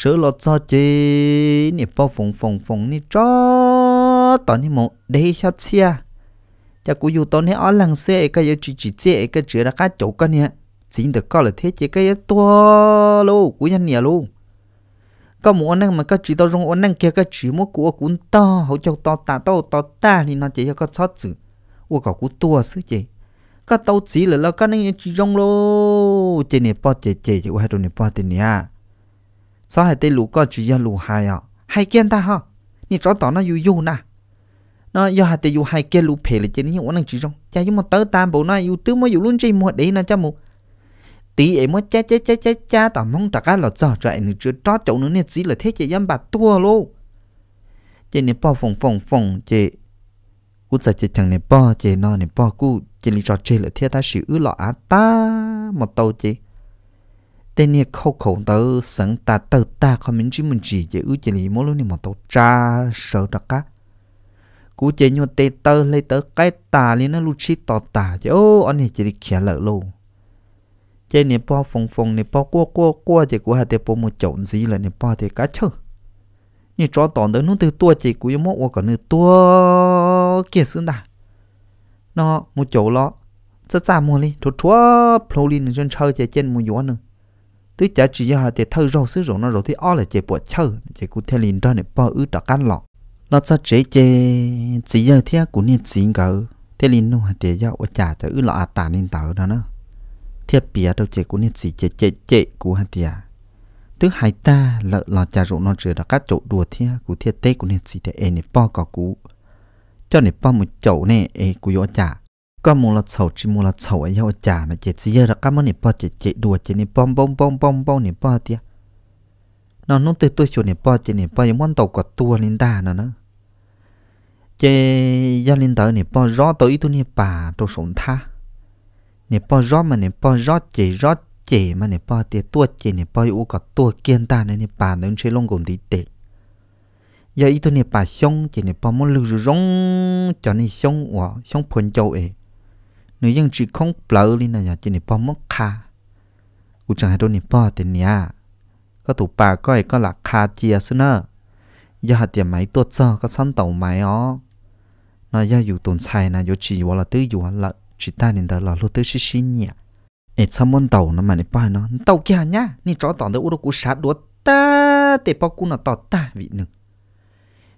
sợ lo cho chị. Nè bao phồng phồng phồng nè cho tỏ nè một đây sát xia cha cú dù tao nè, ở lăng xe cái giờ chỉ chỉ chế cái chữ là cái chỗ cái nè. Chính được có là thế chỉ cái to luôn cú nhân nè luôn có một anh mà có chỉ tao trong anh kia có chỉ một của cũng to, hậu châu to ta to to ta, thì nó chỉ cho có sót chữ. Của cậu cú tua xứ chị. Có tao chỉ là lo cái này chỉ trong lô. Chị nè bao chị chị chị hai đôi nè bao tiền nè à sao hai tên lũ có chỉ ra lũ hai à hai kiên ta ha ni chó tỏ nó yêu yêu nè nó do hai tên yêu hai kia lũ phê là chị này năng chỉ trong cha yêu một tớ tam bộ nó yêu tứ mới yêu luôn chỉ một đấy nè cha mu tí ấy mới cha cha cha cha cha tao mong tất cả là giờ cho anh chưa chó chậu nữa nè chỉ là thế chỉ dám bà tua luôn chỉ nè bỏ phồng phồng phồng chỉ, cú sợ chỉ thằng nè bỏ chỉ nó nè bỏ cú chỉ lý cho chỉ là thế ta sự ư lọ á ta một tàu chỉ tên nè khâu khẩu tớ sẵn ta tớ ta không mình chỉ mình chỉ chị ư chị lý mỗi lúc nè mà tàu cha sợ tất cả cú chị nhô tê tớ lấy tớ cái tà lên nó lúc chi tỏ tà chứ. Ô anh này chỉ đi khía lợ luôn chế nè po phồng phồng nè po qua qua qua chỉ của hai tiệp po một chọn gì là nè po thì cá chơ. Như cho tỏ tới nó từ tua chỉ của một qua còn nè tua kia xương đà nó một chỗ lọ, rất xa mua đi thua thua pro lên trên chơi chỉ trên một gió nữa tức chả chỉ hai tiệp thâu rau xứ rồi nó rồi thì ó là chỉ bộ chơi chỉ cụ theo liền ra này bao ứ đã cắn lọ. Nó cho chế chế chỉ giờ thì cụ nè chỉ ngờ theo liền nó hai tiệp giao ở trả cho ứ lọ à tả nên tờ đó nữa theo bia đâu chế cụ nên chỉ chế chế chế của hạt tiệt thứ hai ta lợ lọ trà rồi nó chưa đã cắt chỗ đùa thì của thiệt tê cụ nên chỉ để em này bao cỏ cũ cho này bao một chậu này em của yo chả có mua là sầu chỉ mua là sầu ấy nhau trả nó chỉ chỉ là cái món này bao chỉ chỉ đùa chỉ này bom bom bom bom bom này bao tia nó nó từ tôi chỗ này bao chỉ này bao những món tàu có tua lên đà nữa nữa chế gia linh tới này bao rõ tới tôi này bà tôi sống tha này bao rõ mà này bao rõ chỉ rõ chỉ mà này bao tia tua chỉ này bao u có tua kiên ta này này bà nên chơi lông cùng tí tệ giờ ý tôi này bà xong chỉ này bao muốn lưu rong cho này xong và xong phun châu ấy nếu như chỉ không lỡ lên này chỉ này bao mất kha u chẳng hay tôi này bao tiền nhà có tụ bà có ấy có là kha chia xưa nữa giờ hạt tiền máy tốt cho có sẵn tàu máy ó nó giờอยู่ตนใช่นะอยู่จีว่าละตื้ออยู่ละจีตาเนี่ยแต่ละรู้ตื้อชิชิเนี่ยเอ็ ดสมอนเต่านะมันในป้ายเนาะเต่าแก่เนี่ยนี่จอต่อเดืออุดกูชาดัวตาแต่ปอกูน่ะต่อตาวิหนึ่ง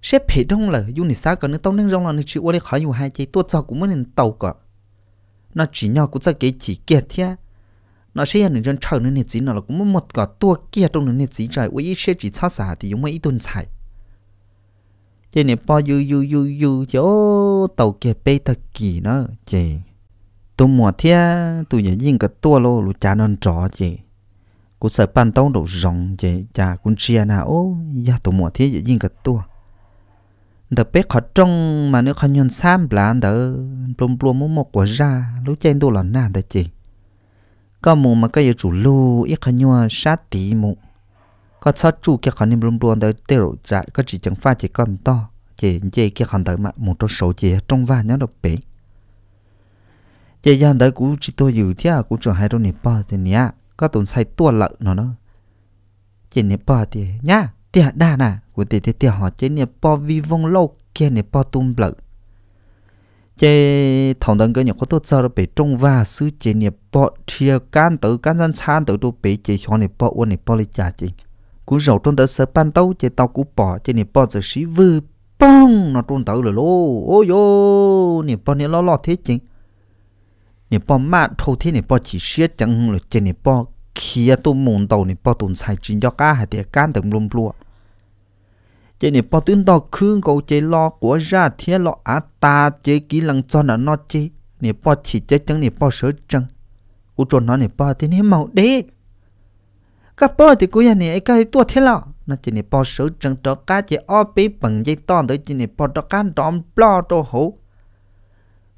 xếp hệ đông là dù nị sao cả nữa tao nên rong là nị chịu qua đây khỏi dù hai chị tôi cho cũng mới nên tàu cả nó chỉ nhau cũng sẽ cái chỉ kia thế. Nó sẽ những chân chờ nữa nị chỉ, nó là cũng một cả tua kia trong nữa nị chỉ trời với sẽ chỉ xa xa thì dùng mấy tuần xài. Chị nị bao yu yu yu yu chỗ tàu kia bê ta kỳ nó chị tôi mua thế tôi nhớ riêng cái tua lô, lũ cha non trọ chị cũng sợ ban tông đồ rộng chị cha cũng chia nào. Ô ya tôi mua thế nhớ riêng cái tua đợt bé khó trông mà nếu khó nhân sam là đỡ plum plum muốn một quả ra. Lúc trên tôi là nà đấy chị. Có mù mà cái chủ lu ít khó nhua, sát tí mù. Có sát chủ cái khó niệm plum plum đỡ tiêu lộ có chỉ chẳng pha chỉ còn to. Chị chị cái khó đỡ mà một trong số chị trong va nhớ được bé chị giờ đỡ cũng chỉ tôi dự thế à, cũng chẳng hai đôi nếp bao thì nhá có tồn sai tua lợn nó nó chị nếp bao thì, nhá thì đa nè của tia tia tia họ chế nè po vi vong lâu kia nè po tum lợ chế thằng đơn cái nhà có tốt sao bị trung va sư chế nè po chia can tự can dân san tự tu bị chế cho nè po uốn nè po lấy trả chế cú rầu trong tờ sơ ban tàu chế tàu cú bỏ chế nè po giờ sĩ vư bong nó trong tờ rồi lô ôi yo nè po nè lo lo thế chế nè po mát thâu thế nè po chỉ xiết chẳng rồi chế nè po khi tu mồn tàu nè po tồn sai chính cho cá hay tiệt can từng lùm lùa chế này po tuyến đó khương cầu chế lo của ra thế lo á ta chế kỹ năng cho nó nó chế này po chỉ chế chẳng này po sở chẳng u tròn nó này po thế này màu đế các po thì cú ya này cái tua thế lo? Nó chế này po sở chẳng cho cá chế o bế bằng dây to tới chế này po cho cá đom lo to hổ.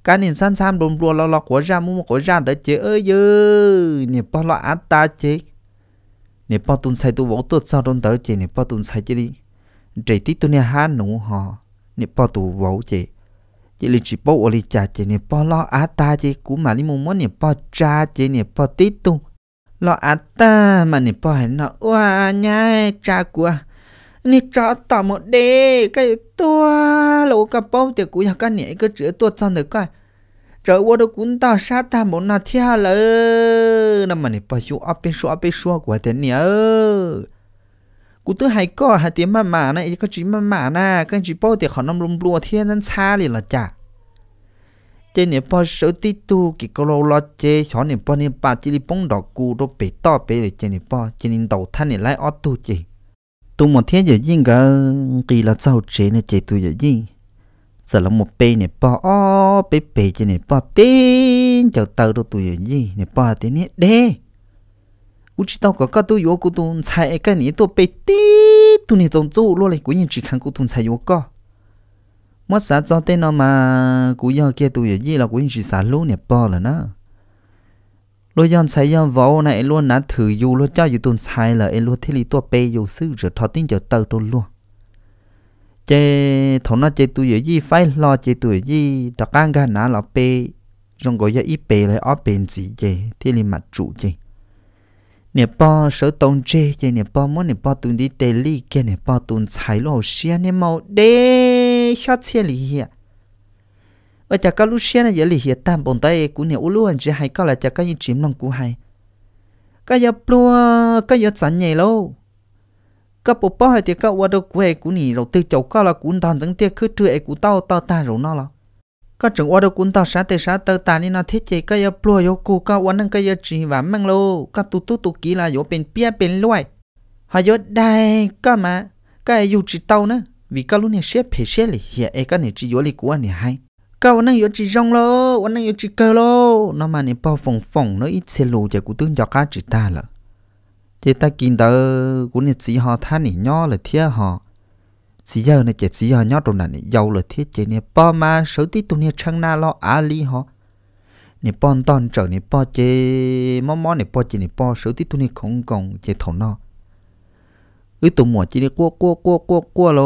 Cái này san san đồn đùa lo lo của ra mua của ra tới chế ơi dư này po lo á ta chế này po tuần sai tu vỗ tuột sao đồn tới chế này po tuần sai chế đi chạy tí tu nè ha nụ họ nè po tu vỗ chế chế li chỉ po oli cha chế nè po lo á ta chế cú mà li mua món nè po cha chế nè po tí tu. Lo á ta mà nè po hẹn nó oa nhai cha của nè cho tỏ một đê cái tua lỗ cà bao thì cũng cái nè cái chữ tua chân được coi. Rồi qua đâu cũng tao sát ta một nà thia lỡ nằm mà nè bao chú áp bên số áp bên số của thế nè ơi tên nhớ cú tư hay có hai tiếng mà mà này, có chỉ mà mà na cái chỉ bao thì họ nằm lùm lùa thiên nên xa liền là chả. Trên nè bao số tí tu cái câu lâu lo chế cho nè bao nè ba chỉ đi bông đỏ cù đâu bị to bị rồi trên nè bao trên nè đầu thân nè lại ót tu chỉ tu một thiên giờ gì cả kỳ là giàu chế nè chế tu giờ gì giờ là một bê nè bao ó bê bê trên nè bao tên chờ tờ đâu tu giờ gì nè bao tên nè đê chỉ cái cũng chỉ sao mà là yon sai yon này luôn nã thử dù luôn cho dù tuần sai là em thế li tua pe sư rồi thọ tin luôn chế thằng nó chế tụi gì phải lo chế tụi gì đặc ăn gan nã là pe trong gọi ít pe lại ở bên gì chế thế li mặt chủ chế nè, po sở tông chê chê, nè, po muốn nè, po tuần đi tê li kia nè, po tuần sai lo xia, nè, màu đê shot xia li hiệp ở chả các lúc xia này giờ lì hiệp tam bồn tay của lu anh chê hay có là chả các những chìm lòng của hay. Các giờ plua các giờ sẵn nhảy lâu các bộ bao hay thì các qua đâu quê hay của nhỉ rồi từ chỗ có là cũng đàn dẫn tiếc, cứ trưa của tao tao ta rồi nó là cái trường qua đâu cuốn tao sát tê sát tao ta nên nó thiết chế cái giờ plua yo cô cái qua nâng cái giờ chỉ và mang lô cái tu tu tu kỹ là yo bên bia bên loài hay yo đây cái mà cái yêu chỉ tao nữa, vì cái lúc này xếp phải xếp lại hiện cái này chỉ yo lì của anh hay câu năng yếu chỉ rong lô lo วัน năng yếu chỉ cơ lô, nó mà này bao phồng phồng nó ít xe lù cho cụ tướng cho cá chỉ ta là chỉ ta kinh tờ, cụ nè chỉ họ tha nè nhỏ là thiệt họ chỉ giờ này chỉ chỉ giờ nhỏ trong này nè giàu là thiết chế này. Bao mà số tí tụi này chăng na lo à li họ. Này bao tòn trở này bao chế mò mò này bao chế này bao số tí tụi này không còn chế thầu nó ư tụi mỏ chỉ này qua qua qua qua qua lo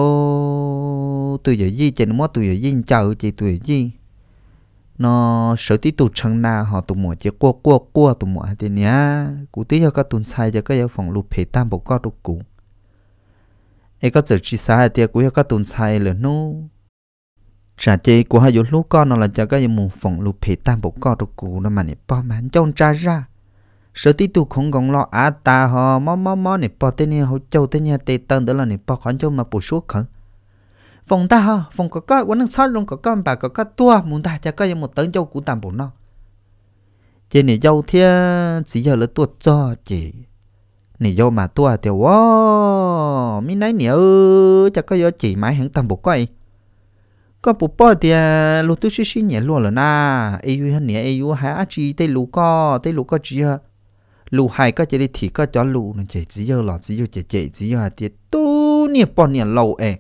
tụi giờ gì chế nè mò tụi giờ gì chào chỉ tụi gì? Nó, sở tí tụ chẳng na họ tụ mỏ chế qua qua qua tụ mỏ thế nhá cụ tí cho các tuần sai cho các phòng lụp phê tam bộ có được cụ ấy có giờ chỉ sai thì cụ có các sai là nó trả chế của hai lúc con nó là cho các mù phòng lục phê tam bộ con được cụ nó mà nè bỏ mà trong trả ra. Sở tí tu không còn lo á ta họ mò mò mò nè bỏ tên nè hậu châu tên nè, tê tân đó là nè bỏ khoản châu mà bổ số khẩn phòng ta ha phòng có có vẫn đang sát luôn, có con bà, có có tua, muốn ta cho cái một tấn châu của tạm bộ nó. Trên này dâu thia, chỉ giờ là tuột cho chị này vô mà tua thì, wow, mi nấy nãy nhớ chắc có vô chỉ mãi hẳn tầm bộ coi có bộ bò thì à, lu tu xí xí nhẹ luôn rồi na. Ai u hẳn nhẹ ai hai á chị tây lu co tây lu co chị ha lu hai có chỉ đi, thì có cho lu nè chỉ chỉ vô lọ chỉ vô chỉ chỉ chỉ giờ thì tu nhẹ bò nhẹ lâu ê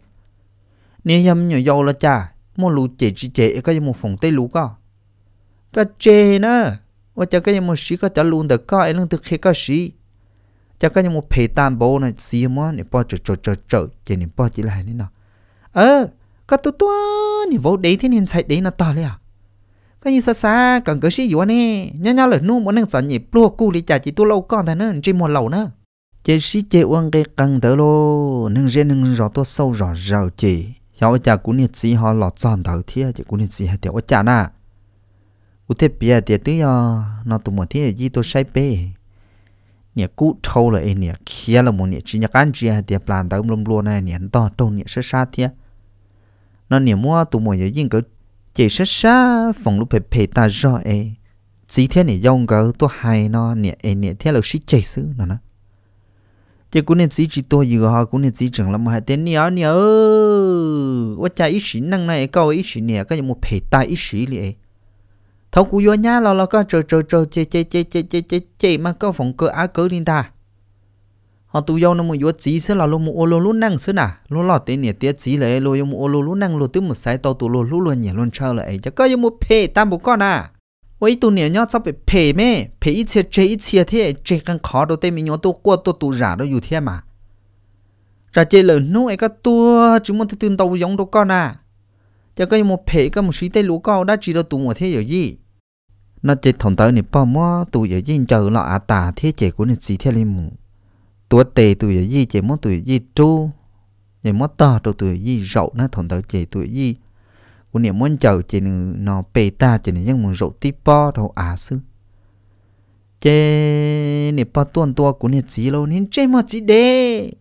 nè yếm nhỏ vô là cha, mua lu chỉ chỉ chỉ có cái một phòng tây lù có. Cái chế nữa và cho cái một phê tan bố này xí mà nè bỏ chờ chờ chờ chờ chỉ nè bỏ chỉ lại nè nó ờ cái tu tu nè vô đấy thế nên chạy đấy nó to liền cái như xa xa cần cái gì gì nè nhá nhá là nu muốn năng sản nhịp lúa cu đi chả chỉ tu lâu con thôi nữa chỉ một lầu nữa chế xí chế uống cái cần đỡ lô nâng riêng nâng rõ tôi sâu rõ rõ chỉ, cháu cha cũng nhiệt xí họ lọt tròn đầu thiệt chỉ cũng nhiệt xí hay tiểu cha na u thế bia tiệt tứ nó tụi một thế gì tôi sai bê nhiệt cú thâu là em nhiệt kia là một nhiệt chỉ nhắc ăn chỉ hay tiệt plan tao lom luôn này nhiệt to to nhiệt sát sát thiệt nó nhiệt mua tụi một giờ yên cái chỉ sát sát phòng lúc phải phải ta rõ ấy chỉ thế này dùng cái tôi hay nó nhiệt em nhiệt thế là sĩ chạy xứ nó nó chỉ cũng nên chỉ chỉ tôi vừa họ cũng nên chỉ chẳng là một hai tên nhiều nhiều tôi cha ít xí năng này, câu ít xí nè cái một phê tai ít xí liền thấu cú vô nhá lo lo có trời trời trời chê chê chê chê chê chê chê mà có phòng cơ á cớ đi ta họ tu vô nó mua vô chỉ sẽ là lo mua ô lô lú năng xứ nà lô lo tiền nhiệt tiết chỉ lệ lô mua ô lô lú năng lô tiếng một sai tàu tu lô lú luôn nhảy luôn chơi lại chắc có yêu mua phê tam bộ con à ôi tu nhiệt nhớ sắp bị phê mẹ phê ít chơi chê ít chơi thế chơi càng khó đôi tay mình nhớ tu qua tu tu giả đâu dù thế mà ra chơi lớn nú ấy có tua chúng muốn tự tin tàu giống đôi con à chắc có yêu mua phê có một sĩ tây lú con đã chỉ đâu tu một thế rồi gì nó chơi thằng tới nè bao mò tụ giờ gì chờ lọ à tà thế chơi của này gì thế lên mù. Tua tề tụ giờ gì chơi mò tụ gì tru giờ mốt to tụ tụ gì rậu nó thằng tới chơi tụ gì của niệm muốn chờ chơi nó bề ta chơi này nhưng muốn rậu tí po đâu à sư chơi nè bao tuần tua của niệm gì lâu nên chơi mốt gì đấy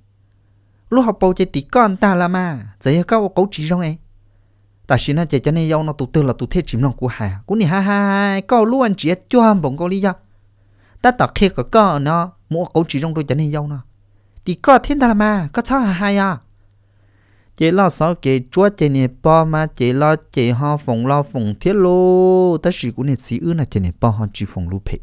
lúc học bầu chơi tí con ta là mà giờ có cấu chỉ trong ấy ta xin nó chơi cho nên nó tụ tư là tụ thiết chìm lòng của hà cũng nè ha ha cao luôn chỉ cho bổng cao lý do. Ta tập khi có con nó mua cấu chỉ trong đôi cho nên yêu nó. Thì con thiên ta mà có sao hà ha à chị lo sao chị chúa, chị nè bò mà chị lo, chị ho phòng lo phòng thiết lô. Ta chỉ cũng nè xí ư là chị nè bò ho chỉ phòng lô phê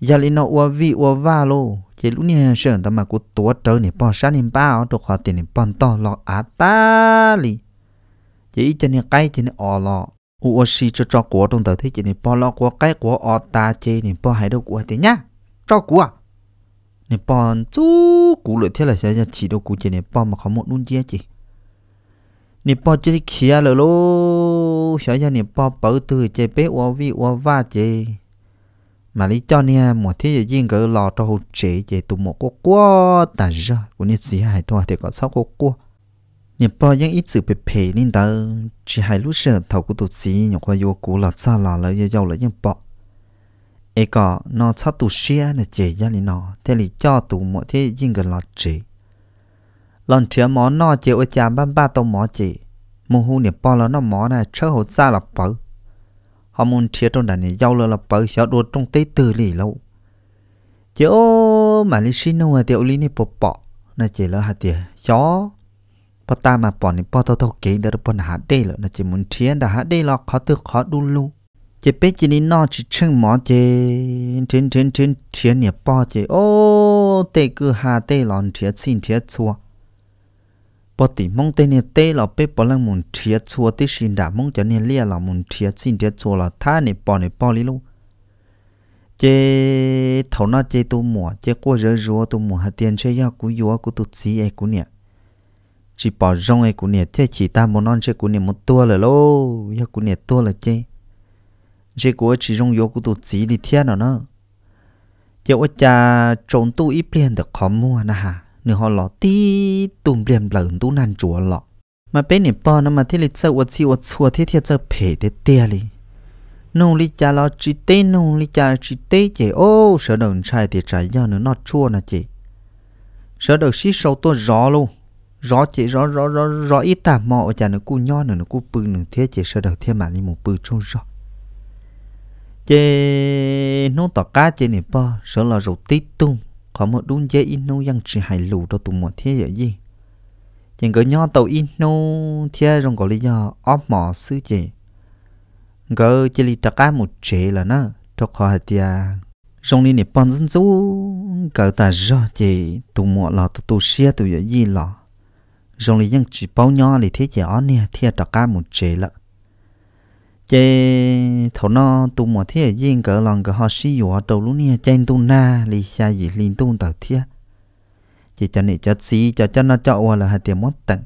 giờ lên nó uo vi uo va lô. Chỉ lúc nè sơn ta mà của tổ trở nè bò sáng nè bao được họ tiền nè bò to lo á ta li chỉ cho nên cái cho nên ở lọ. U xí cho cho của trong tờ thế chỉ nên bỏ lọ của cái của ở ta chơi nên bỏ hai đâu của thế nhá. Cho của. Nên bỏ chú cú lợi thế là sẽ chỉ đâu của chỉ nên bỏ mà không một luôn chia chỉ nên bỏ chỉ kia rồi lô, sẽ cho nên bỏ bảo từ chế bé qua vi qua va chơi mà lý cho nên một thế giới riêng cái lò cho hỗ chế chế tụ một cô quá ta ra của nên gì hay thôi thì có sáu cô quá nhật bao vẫn ít sự bề phê nên ta chỉ hai lúc sợ thầu của tụ gì nhọc qua vô cũ là xa là lấy yêu lấy những bọ ai cả, nó sát tụ xe là chỉ ra đình nó thế là cho tụ một thế riêng cái lò chỉ. Lần trước mỏ nó chỉ ở nhà ba ba tông mỏ chỉ mù hu nhật bao là nó mỏ này chơi hồ xa là bự họ muốn chia trong đàn này giàu là bự sợ đồ trong tế từ lì lâu. Chứ mà lý xin đâu mà tiểu lý này bộ bỏ nó chỉ là hạt tiền gió bỏ ta mà bỏ này bỏ tao tao kể đó bỏ hạ đây là nó chỉ muốn thiến đã hạ đây là khó từ khó đu lu chỉ biết chỉ nên nó chỉ chân mỏ chỉ trên trên trên thiến nhẹ bỏ chỉ ô tê cứ hạ tê lòn thiến xin thiến chua bỏ tỉ mong tê nè tê là biết bỏ lăng muốn thiến chua tê xin đã mong cho nên lia là muốn thiến xin thiến chua là tha nè bỏ nè bỏ đi luôn chế thầu nó chế tu mỏ, chế qua rỡ rùa tu mỏ, hạt tiền chơi ya cú yếu cú tu xí ai cú nè chỉ bỏ rong ấy cũng nè thế chỉ ta muốn non chơi cũng nè một tua là lô ya cũng nè tua là chơi, chơi cú chỉ rong yếu cú tu chỉ đi thiên nào nữa chế ở cha trốn tu ít liền được khó mua nè ha nửa họ lọ tí tùm liền lợn tu nan chùa lọ. Mà bên này bỏ nó mà thế lịch sơ ở chi ở chùa thế thế sơ phê thế tia li nông lý cha lo chỉ tê nông lý cha chỉ tê chị ô sợ đồng trai thì trái do nữa nó chua nè chị sợ đồng xí sâu tôi rõ luôn rõ chị rõ rõ rõ rõ ít tạm mò chả nữa cu nho nữa nữa cu bự nữa thế chị sợ đầu thêm mà đi một bự trâu rõ. Chị nó tỏ cá chị này bao sợ là rượu tí tung có một đúng dễ in nông yang chỉ hài lù đó tụi một thế vậy gì. Chị cứ nho tàu in nông thế rồi có lý do óp mỏ sư chị gỡ chỉ li tất cá một chế là nó, cho khó hạt tia trong này pon dân chú gỡ ta rõ chế tụm một là tụ tụ xe tụ vậy gì lọ trong này những chỉ bao nhỏ thì thế chỉ ở nè thế tất cả một chế lợ chế thầu nó tu mà thế riêng cỡ lòng cỡ họ sử dụng đầu lúc nè trên tu na, li xa gì liên tu tờ thế chỉ cho này cho xí, cho cho nó cho là hạt tiền mất tận.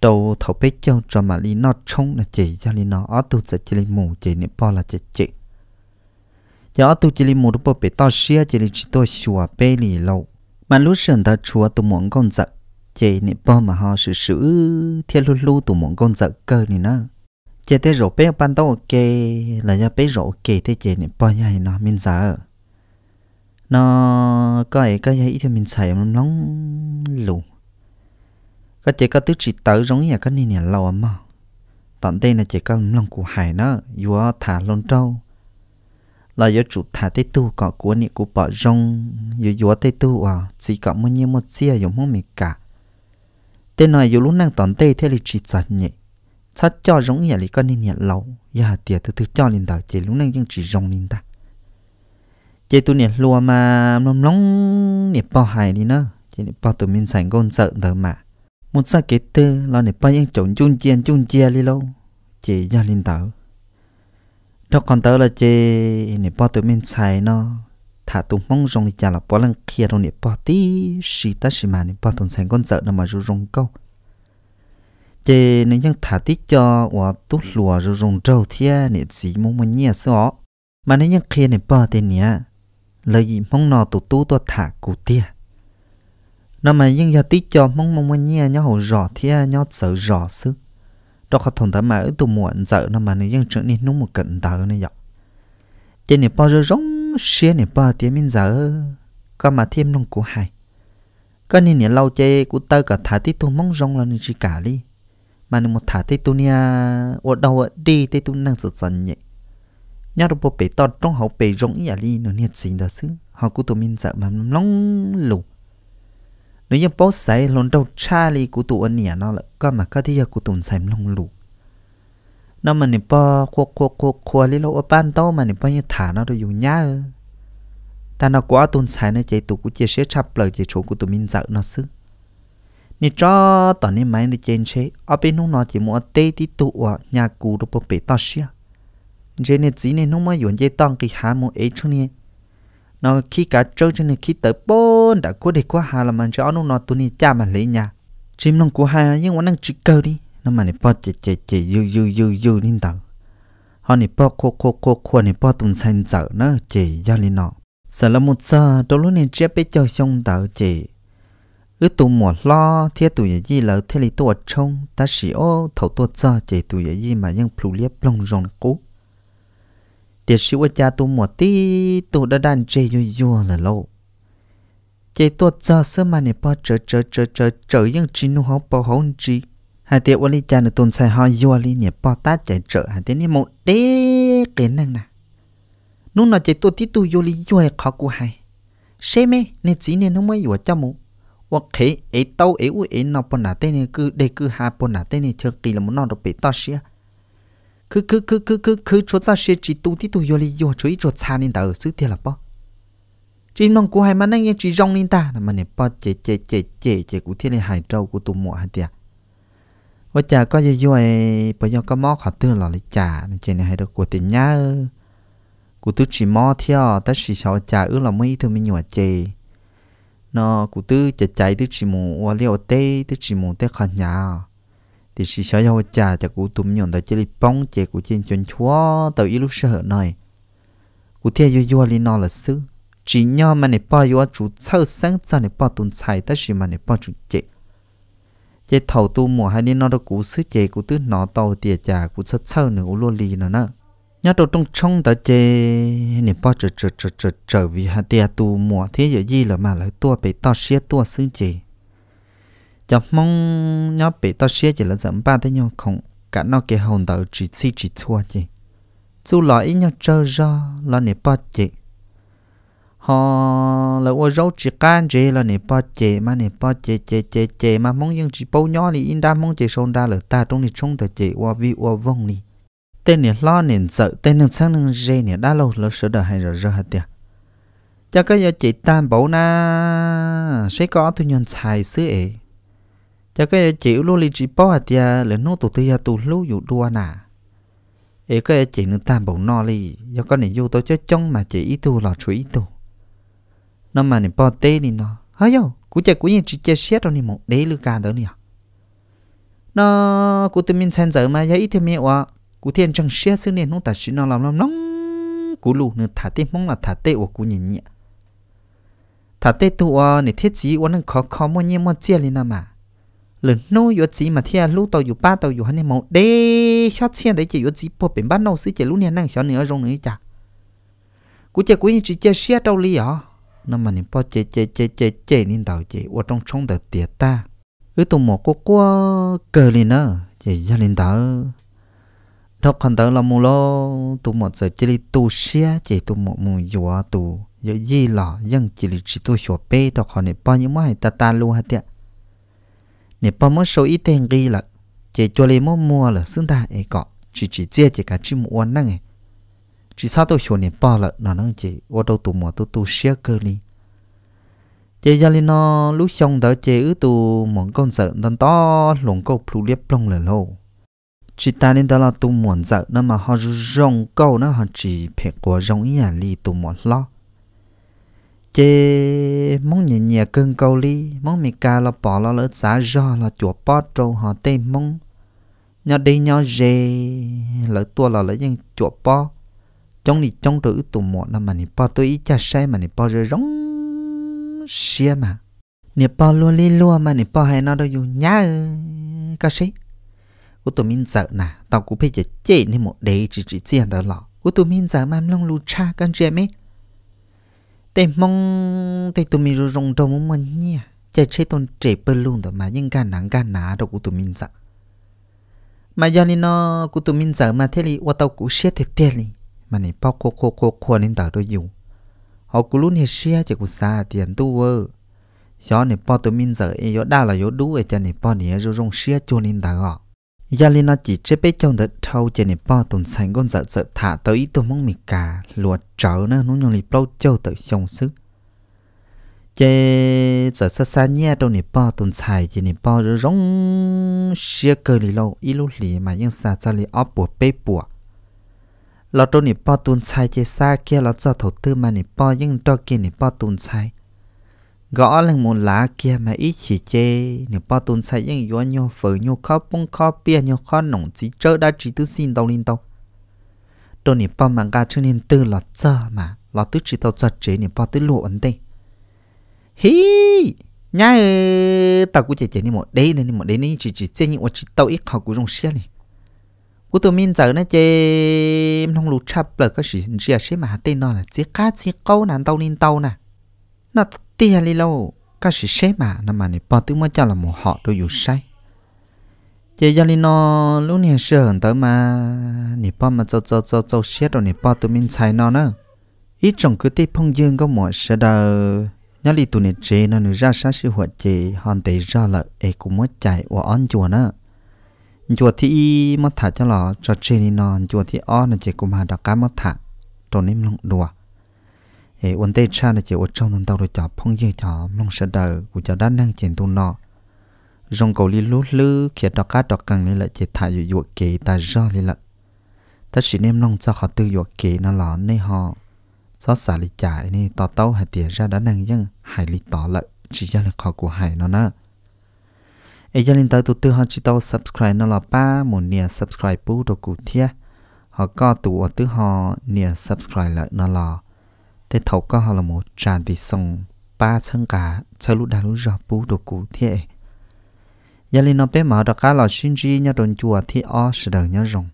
Đầu thầu bế châu cho mà li nó trông là chỉ cho li nó ở tu sẽ chỉ li mù chỉ nè bao là chỉ chỉ giờ tu chỉ li mù lúc bế to xia chỉ li chỉ tôi xua bê li lâu mà lúc sân ta chúa tu muốn con giật chị nè bơ mà họ sử sử thiên lu lu tụ muốn con giật cơ này nó. Chị thế rồi bé ban đầu ok, là do bé rồi ok, thế chị nè bơ nhà nó mình giờ nó có cái có ấy thì mình xài nó nóng lù. Có chị có tứ chỉ tớ giống như cái này nè lâu mà tận đây là chị có lòng của hải nó vừa thả lon trâu. Là do chủ thả tê tu có của nị của bỏ rong vừa vừa tê tu à chỉ có một nhiêu một xia giống không mình cả tên này dù lúc năng tận tê thế là chỉ giật nhẹ. Sát cho giống như là con nè lâu. Dạ, ya tiệt từ từ cho lên đầu, chỉ lúc năng nhưng chỉ rong lên ta. Chỉ tu nè lùa mà nó nóng nè bao hải đi nữa chỉ nè bao tụi mình sành con sợ thở mà. Một sa kế tư là này bao những chọn chung chiên chung chia đi lâu. Chỉ ya linh tàu đó còn tớ là chỉ này bao tụi mình xài nó thả tụ mong rong chả là bỏ lăng kia rồi nè bỏ tí xì ta xì mà nè bỏ tồn sáng con sợ nó mà rú rong câu. Chê nếu nhân thả tí cho và tú lùa rú rong trâu thia nè gì mong mà nhẹ sợ mà nếu nhân kia nè bỏ tên nè lời gì mong nó tụ tú tôi thả cụ tia nó mà nhân giờ tí cho mong mong mà nhẹ nhau hầu rõ thia nhau sợ rõ sư, đó khó thông thầm mà ở tụ muộn sợ nó mà nếu nhân trở nên nó một cận tờ này dọc chê nè bỏ rú rong xe này bao tiếng mình giờ có mà thêm nông của hai có nên nhà lâu chơi của tao cả thả tí tu mong rong là chỉ cả đi mà nên một thả tí tu nia ở đâu đi tí tu năng sự dần nhẹ nhau được bộ bể to trong hậu bể rong ý à đi nó nhiệt gì đó xứ họ cũng tụi mình sợ mà nóng lù nếu như bố say lồn đâu cha li của tụi anh nhà nó là có mà có thì giờ của tụi say nóng lụ nó mà nè bò khô khô khô khô li lo ban tao mà nè bò như thả nó rồi dùng nhá ta nó quá tụi sai nó chạy tụi của chia sẻ chắp lời chạy chỗ của tụi mình dạo nó xứ nè cho tao nè máy đi trên chế ở bên nó chỉ muốn tê tí tụ à nhà cũ đó bố bể tao xia trên nè chỉ nè nó mới dùng dây tông cái há một ấy cho nè nó khi cả trâu trên này khi tới bốn đã cố để qua hà là mình cho nó nó tụi này cha mà lấy nhà chim nó của hai nhưng mà năng chỉ cơ đi nó mà này bao chè chè chè yu yu yu yu nín tàu họ này bao khô khô khô khô này bao tùng xanh chở nó chè do lên nọ. Sợ là một giờ đôi lúc này chép bé cho xong tàu chè ứ tụ mùa lo thiết tụ gì là thế lý tụ trông ta chỉ ô thầu tụ cho chè tụ gì mà nhưng plu liếp lông rong cú. Tiệt sĩ của cha tu một tí tu đã đàn chè yu yu là lâu. Chè tu cho sớm mà nè bao chờ chờ chờ chờ chờ những chỉ nu họ bao hậu chỉ hai tiệu lý cha nửa tuần sai hoa yo li nhỉ po tát chạy trợ hai tiệu ni một đế cái năng nè nung nó chạy tu tí tu yo li yo khó cú hai. Xe mê nè chỉ nè nó mới yo cho mu wa khế ấy tàu ấy u ấy nó po nà tên này cứ để cứ hà po nà tên này chơi kỳ là muốn nó được bị to xia. Cứ cứ cứ cứ cứ cứ cho ra xe chỉ tu tí tu yo li yo chú ý chỗ xa nên ta ở xứ thiệt là bao, chỉ nong cú hai mà nè chỉ rong nên ta mà nè po chạy chạy chạy chạy chạy cú thiên này hải trâu cú tu mùa hai tiệu วยอลิโยช่วยชัวชานินตาซื้อเท่าไหร่ปะจีน้องกูให้มันนั่งยังจีจงนินตานะมันเนี่ยปอเจเจเจเจเจกูที่ในหายเจ้ากูตัวหมัวฮะเดียว่าจ่าก็จะย่อยปยก็มอขอตื้อหล่อเลยจ่าเจเนี่ยให้เรากูติญญากูตื้อจีมอเที่ยวแต่สีชาวจ่าอื้อเราไม่ถือมีหยวดเจ nó cụ tư chạy chạy tư chỉ mù và liệu tê tư chỉ mù tê khăn nhà thì chỉ sợ nhau cha cho cụ tụm nhọn tới chơi bóng chơi cụ trên chân chúa tới ít lúc sợ này cụ theo yêu yêu li nó là sư chỉ nhau mà này bao yêu chủ sơ sáng cho này bao tuần xài tất chỉ mà này bao chủ chơi chế thầu tu mùa hai nên nó đâu cụ sứ chế cụ tứ nó tàu tiệt cha cụ sơ sơ nữa lô lì nữa nữa nhớ đầu trong trong tờ chế nè bao trở trở trở trở trở vì hai tiề tu mùa thế giờ gì là mà lại tua bị to xía tua sứ chế chọc mong nhớ bị to xía chỉ là giảm ba thế nhau không cả nó cái hồn đầu chỉ si chỉ thua chế, chú lỗi nhau chơi ra là niệm bao chế họ là ô rau chỉ can chế là nè bao chế mà nè bao chế chế chế chế mà. Mong những chỉ bao nhỏ thì in đa, mong chế sông đa là ta trong này trong tờ chế qua vi qua vong đi tên này lo nè sợ, tên nè sáng nè dê này đã lâu lâu sợ đời hay rồi rồi hết tiệt cho cái giờ chị tam bảo na, sẽ có thu nhân xài xứ ấy cho cái giờ chị luôn li chỉ bảo hết tiệt là nô tụ tiệt tụ lưu dụ đua nà. Ấy cái giờ chị nên tam bảo no li do cái này vô tôi cho chong mà chị ít tu là chú ít tu nó mà này bỏ tê đi nó hay yo cú chơi cú nhìn chỉ chơi xét rồi nè một đế lư cả đó nè. Nó cú tự mình xem giờ mà giờ ít thêm mẹ wa cú thiên chẳng xét xứ nên nó ta chỉ nó làm làm nóng cú lù nữa thả tê mong là thả tê của cú nhìn nhẹ. Thả tê tu à nè thiết chỉ của nó khó khó mua nhẹ mua chia lên mà. Lần nô yếu chỉ mà thiên lũ tàu yếu ba tàu yếu hắn một đấy, xót tiền đấy chỉ yếu chỉ bộ biển bắt nô xứ chỉ lũ nè năng xót nữa rong nữa chả cú chơi cú chỉ chơi xét đâu li à nó mà nín bao chế chế chế chế chế nín tàu chế ở trong trong tờ tiệt ta ứ tụ một cô cô cờ lên nữa chế gia lên tàu đó còn đó là mù lo tụ một giờ chỉ tu xia chế tụ một mù dọa tụ giờ gì lọ dân chỉ là chỉ tu sửa bê đó còn này bao nhiêu mai ta ta luôn hết tiệt này bao mấy số ít tiền ghi là chế cho lên mua mua là xứng ta ấy cọ chỉ chỉ chia chỉ cả chim uốn năng ấy chỉ sao tôi hiểu nè ba là nó nó chỉ ô đâu tụ mò tôi tu xia cơ đi chỉ giờ lên nó lúc xong đó chỉ ứ tụ mòn con sợ nó to lồng câu plu liếp lông là lâu chỉ ta nên đó là tụ muốn sợ nó mà họ rong câu, nó họ chỉ phải của rong ý à li tụ muốn lo. Chế mong nhẹ nhẹ cơn câu li, mong mì ca là bỏ lo lỡ giá do là chùa bó trâu họ tê mong. Nhà đi nhà dê lỡ tua là lỡ những chùa bó trong đi trong tự tụ muốn là mà nè bao tôi cha sai mà nè bao rồi rong xia mà. Nè bao luôn li luôn mà nè bao hay nó đâu dùng nhá cái gì của tụi mình sợ nè tao cũng phải chết chết nên một đấy chỉ chỉ tiền đó lọ. Của tụi mình sợ mà long lu cha con trẻ mấy tên mong tên tụi mình rồi rong đầu muốn mình nha à. chạy chơi tôn trẻ bơ luôn đó mà nhưng gan nắng gan ná đâu của tụi mình sợ mà giờ nên nó của tụi mình sợ mà thế thì qua tao cũng xé thế tiền mà này bao cô cô cô cô nên tao đôi dùng họ cũng luôn hết xé chỉ cũng xa tiền tu vơ gió này bao tụi mình giờ ấy gió đa là gió đủ ấy cho này bao này rồi rong xe cho nên tao. Gọi gia linh nó chỉ chế biết trong đợt thâu cho này bao tuần sáng con giờ sợ thả tới tôi mong mì cà lùa trở nữa nó nhung lì bao châu tới trong sức chế giờ xa xa nhẹ đâu này bao tuần xài trên này bao rồi rong xia cơ lì lâu ít lúc lì mà nhưng xa ra lì ốp bùa bê bùa lọ đâu này bao tuần sai chế xa kia lọ cho thầu tư mà này bao nhưng đó kia này bao tuần sai, gõ lên một lá kia mà ít chỉ chê nếu bao tuần sai nhưng yếu nhau phở nhau khó bông khó bia nhau khó nồng chỉ chơi đã chỉ tư xin đâu lên đâu tôi nếu bao mang cả cho nên tư là chờ mà là tư chỉ tao chờ chế nếu bao tư lộ ấn đây hi nhá tao cũng chỉ chế nên một đấy nên một đấy nên chỉ chỉ chế mà chỉ tao ít khó cũng trong xe này của tụi mình giờ nó chơi không lụt chập là có gì? Gì à mà tên nó là chỉ cá chỉ câu nàn tao nín tao nè. Nó tia li lâu, cái gì xế mà, nó mà này bao tiếng mới cho là một họ tôi dù sai chơi giờ li nó, lúc này sợ hơn tới mà nè bao mà cho cho cho cho xế rồi nè bao tụi mình xài nó nữa. Ít trong cứ tiếp phong dương có một sẽ đâu nhớ li tụi nè chơi nó nữa ra sát sự hoạt chơi hòn tế ra là ê cũng mất chạy và ăn chùa nữa chùa thì mất thả cho lọ cho trên đi non. Chùa thì on là chỉ cùng hà đặc cá mất thả tổ nếm lông đùa. Ê vấn đề cha là chỉ ở trong tầng tàu rồi chọn phong dư chọn lông sợ đời của cho đan năng trên tu nọ. Rong cầu li lú lư kia đặc cá đặc cần này là chỉ thả dụ dụ kỹ ta do li lợ ta chỉ nếm lông cho họ tư dụ kỹ nó lọ nơi họ, xót xả li chạy nên tò tàu hay tiền ra đã năng dân hải li tỏ lợ chỉ do là khó của hải nó nè ấy cho nên tới tụt tư họ chỉ tàu subscribe nó là ba một nia subscribe bù đồ cụ thia họ có tụi tư họ nia subscribe lại nó là thế thầu có họ là một tràn thì sông ba chân cả chơi lúc đã lúc rồi bù đồ cụ thia giờ linh nó bé mở đó cá là xin chi nhá đồn chùa thì ó sẽ đời nhá rồng.